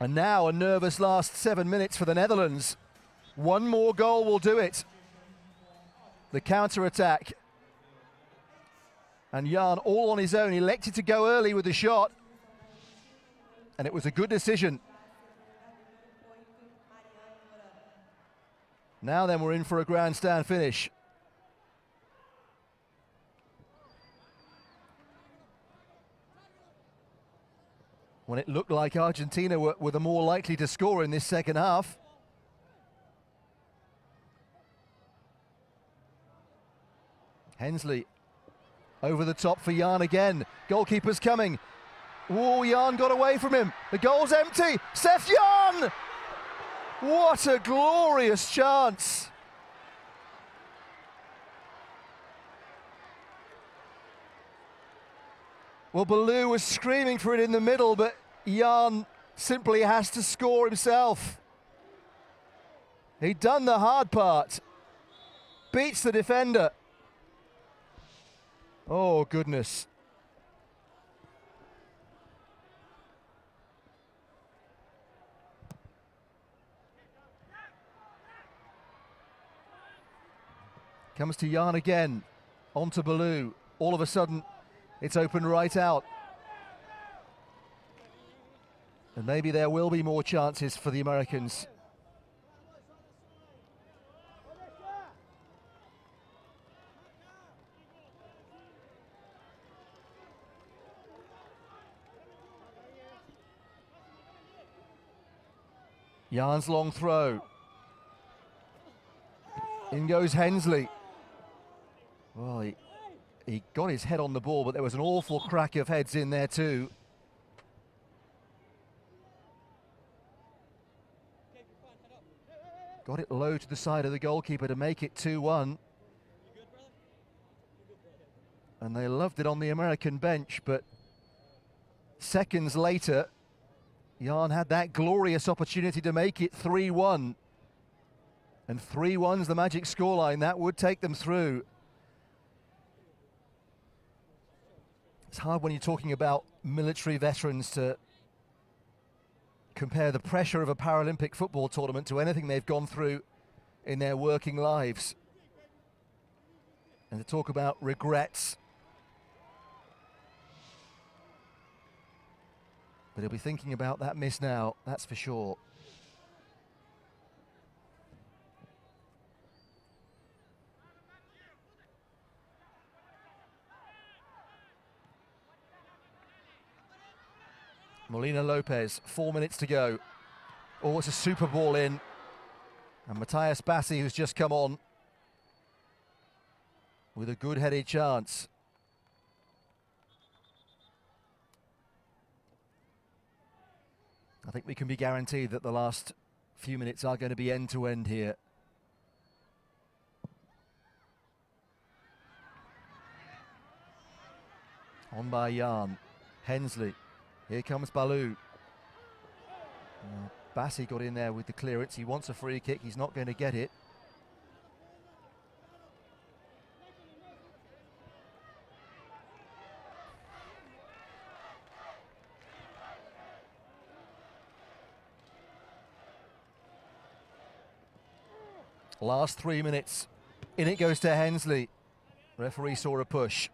And now a nervous last seven minutes for the Netherlands. One more goal will do it. The counter-attack. And Jahn, all on his own, elected to go early with the shot. And it was a good decision. Now then, we're in for a grandstand finish. When it looked like Argentina were, were the more likely to score in this second half. Hensley over the top for Jahn again. Goalkeeper's coming. Oh, Jahn got away from him. The goal's empty. Seth Jahn! What a glorious chance. Well, Ballou was screaming for it in the middle, but Jahn simply has to score himself. He'd done the hard part. Beats the defender. Oh, goodness. Comes to Jahn again. On to Ballou. All of a sudden, it's open right out. And maybe there will be more chances for the Americans. Jahn's long throw. In goes Hensley. Well, he, he got his head on the ball, but there was an awful crack of heads in there too. Got it low to the side of the goalkeeper to make it 2-1. And they loved it on the American bench, but seconds later, Jahn had that glorious opportunity to make it 3-1. And 3-1's the magic scoreline. That would take them through. It's hard when you're talking about military veterans to compare the pressure of a Paralympic football tournament to anything they've gone through in their working lives. And to talk about regrets. But he'll be thinking about that miss now, that's for sure. Molina Lopez, four minutes to go. Oh, it's a super ball in. And Matias Bassi, who's just come on with a good headed chance. I think we can be guaranteed that the last few minutes are going to be end to end here. On by Jahn. Hensley. Here comes Ballou. Uh, Bassi got in there with the clearance. He wants a free kick. He's not going to get it. Last three minutes. In it goes to Hensley. Referee saw a push.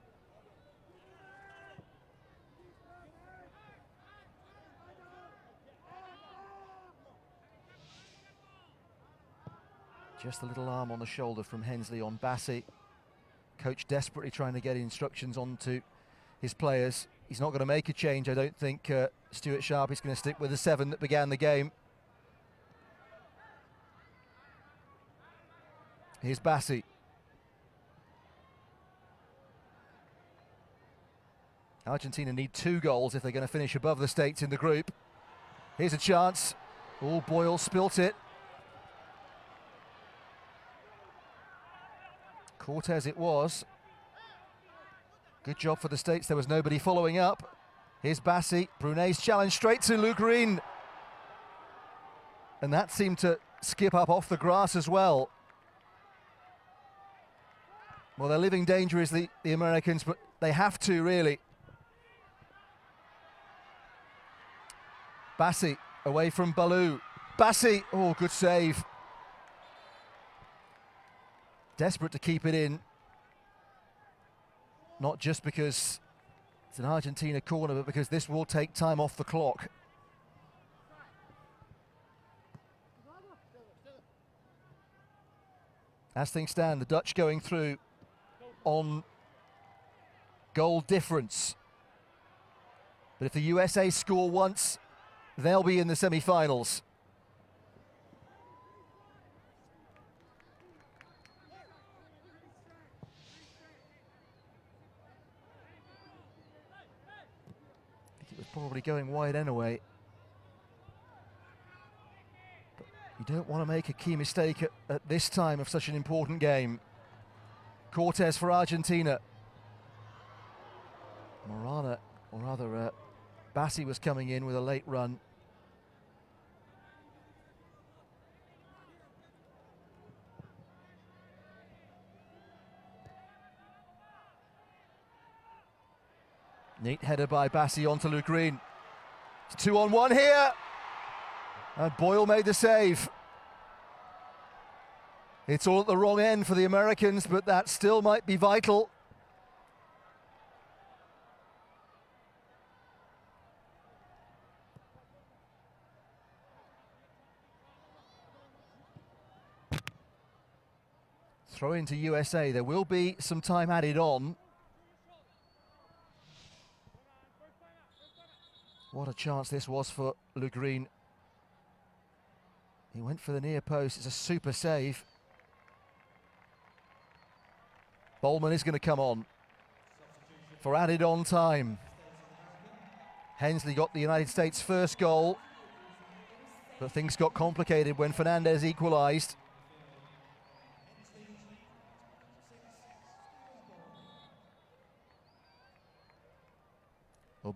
Just a little arm on the shoulder from Hensley on Bassi. Coach desperately trying to get instructions onto his players. He's not going to make a change, I don't think. Uh, Stuart Sharp is going to stick with the seven that began the game. Here's Bassi. Argentina need two goals if they're going to finish above the States in the group. Here's a chance. Oh, Boyle spilt it. Cortes it was. Good job for the States. There was nobody following up. Here's Bassi. Brunais's challenge straight to Lugrin. And that seemed to skip up off the grass as well. Well, they're living dangerously, the Americans, but they have to, really. Bassi away from Ballou. Bassi, oh, good save desperate to keep it in. Not just because it's an Argentina corner, but because this will take time off the clock. As things stand, the Dutch going through on goal difference. But if the USA score once, they'll be in the semi-finals. Probably going wide anyway. But you don't want to make a key mistake at, at this time of such an important game. Cortes for Argentina. Morana, or rather, uh, Bassi was coming in with a late run. Neat header by Bassi onto Lugrin. It's two on one here. And Boyle made the save. It's all at the wrong end for the Americans, but that still might be vital. Throw into USA. There will be some time added on. What a chance this was for Lugrin. He went for the near post. It's a super save. Bohlemann is going to come on for added on time. Hensley got the United States' first goal, but things got complicated when Fernandez equalised.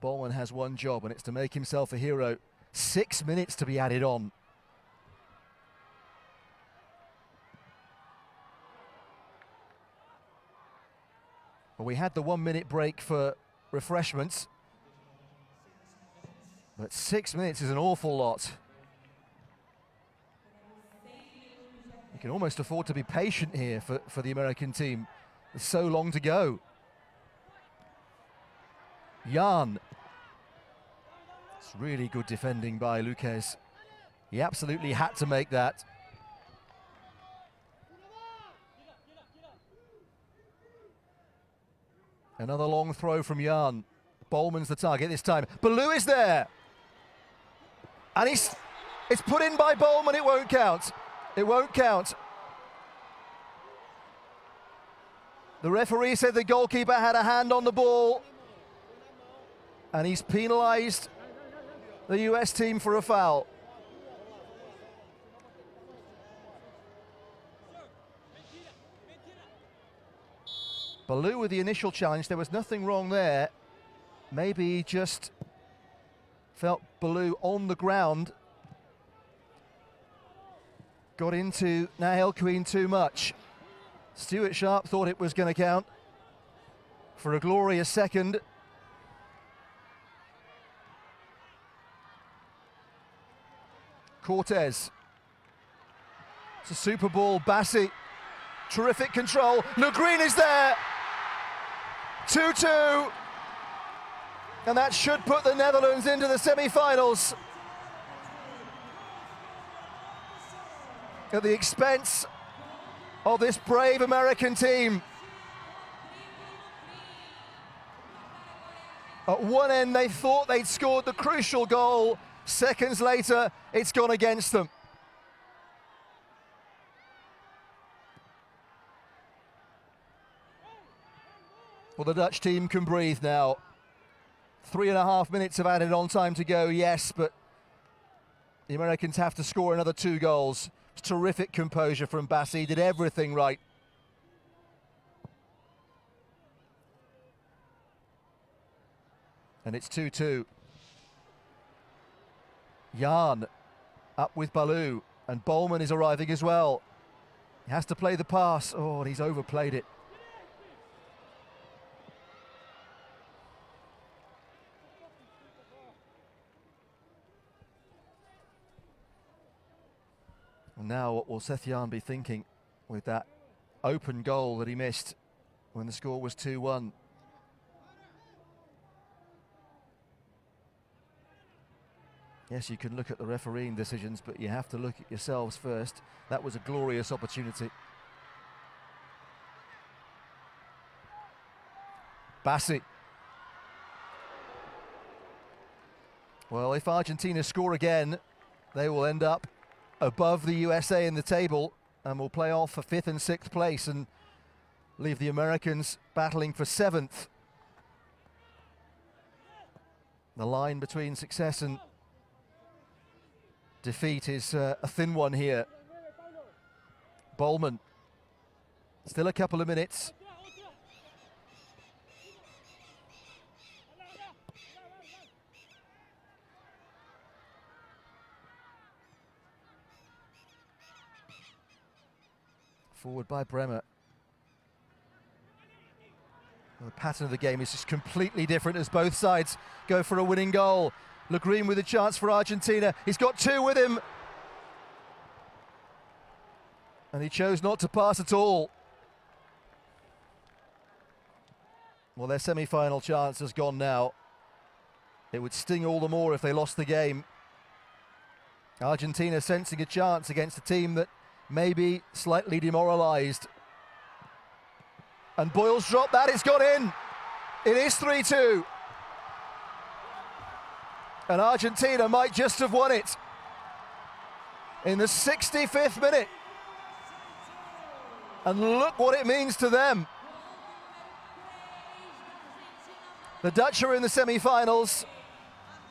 Well, has one job, and it's to make himself a hero. Six minutes to be added on. Well, we had the one minute break for refreshments. But six minutes is an awful lot. You can almost afford to be patient here for, for the American team. There's so long to go. Jahn. It's really good defending by Luquez. He absolutely had to make that. Another long throw from Jahn. Bohlemann's the target this time. Ballou is there. And he's, it's put in by Bohlemann. It won't count. It won't count. The referee said the goalkeeper had a hand on the ball. And he's penalised the US team for a foul. Ballou with the initial challenge, there was nothing wrong there. Maybe he just felt Ballou on the ground. Got into Nahuelquin too much. Stuart Sharp thought it was going to count for a glorious second. Cortes. It's a super ball. Bassi. Terrific control. Lugrin is there. 2-2. And that should put the Netherlands into the semi-finals. At the expense of this brave American team. At one end, they thought they'd scored the crucial goal. Seconds later, it's gone against them. Well, the Dutch team can breathe now. Three and a half minutes of added on time to go, yes, but the Americans have to score another two goals. Terrific composure from Bassi, did everything right. And it's 2-2. Jahn up with Ballou, and Bohlemann is arriving as well. He has to play the pass. Oh, and he's overplayed it. Well, now what will Seth Sethian be thinking with that open goal that he missed when the score was 2-1? Yes, you can look at the refereeing decisions, but you have to look at yourselves first. That was a glorious opportunity. Bassi. Well, if Argentina score again, they will end up above the USA in the table and will play off for fifth and sixth place and leave the Americans battling for seventh. The line between success and defeat is uh, a thin one here. Bohlemann, still a couple of minutes. Forward by Bremer. The pattern of the game is just completely different as both sides go for a winning goal. Lugrin with a chance for Argentina. He's got two with him. And he chose not to pass at all. Well, their semi final chance has gone now. It would sting all the more if they lost the game. Argentina sensing a chance against a team that may be slightly demoralised. And Boyle's drop that, it's gone in. It is 3 2. And Argentina might just have won it in the 65th minute. And look what it means to them. The Dutch are in the semi finals,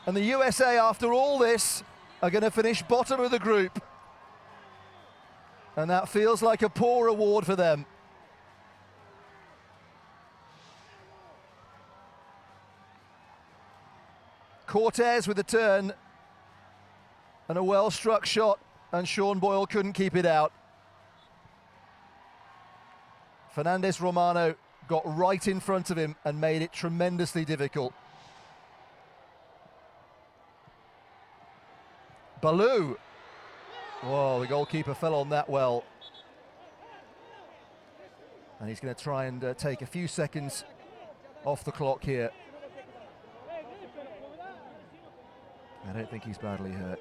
and the USA, after all this, are going to finish bottom of the group. And that feels like a poor reward for them. Cortes with a turn and a well struck shot, and Sean Boyle couldn't keep it out. Fernandez Romano got right in front of him and made it tremendously difficult. Ballou. Whoa, the goalkeeper fell on that well. And he's going to try and uh, take a few seconds off the clock here. I don't think he's badly hurt.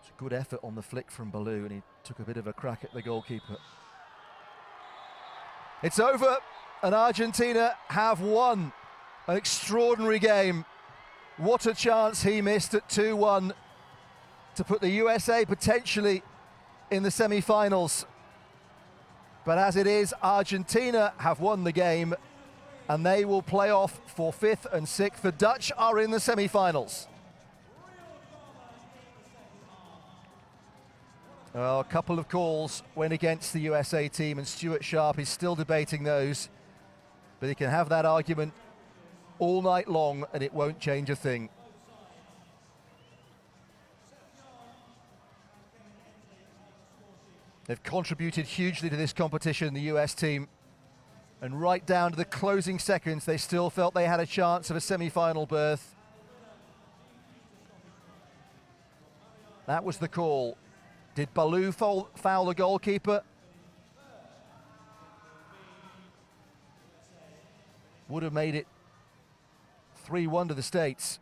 It's a good effort on the flick from Ballou, and he took a bit of a crack at the goalkeeper. It's over, and Argentina have won an extraordinary game. What a chance he missed at 2 1 to put the USA potentially in the semi finals. But as it is, Argentina have won the game and they will play off for fifth and sixth. The Dutch are in the semi finals. Well, a couple of calls went against the USA team, and Stuart Sharp is still debating those. But he can have that argument all night long, and it won't change a thing. They've contributed hugely to this competition, the US team. And right down to the closing seconds, they still felt they had a chance of a semi final berth. That was the call. Did Ballou foul, foul the goalkeeper? Would have made it 3 1 to the States.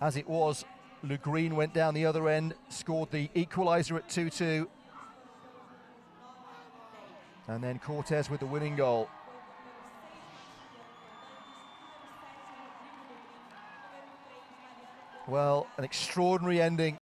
As it was, Lugrin went down the other end, scored the equaliser at 2 2. And then Cortes with the winning goal. Well, an extraordinary ending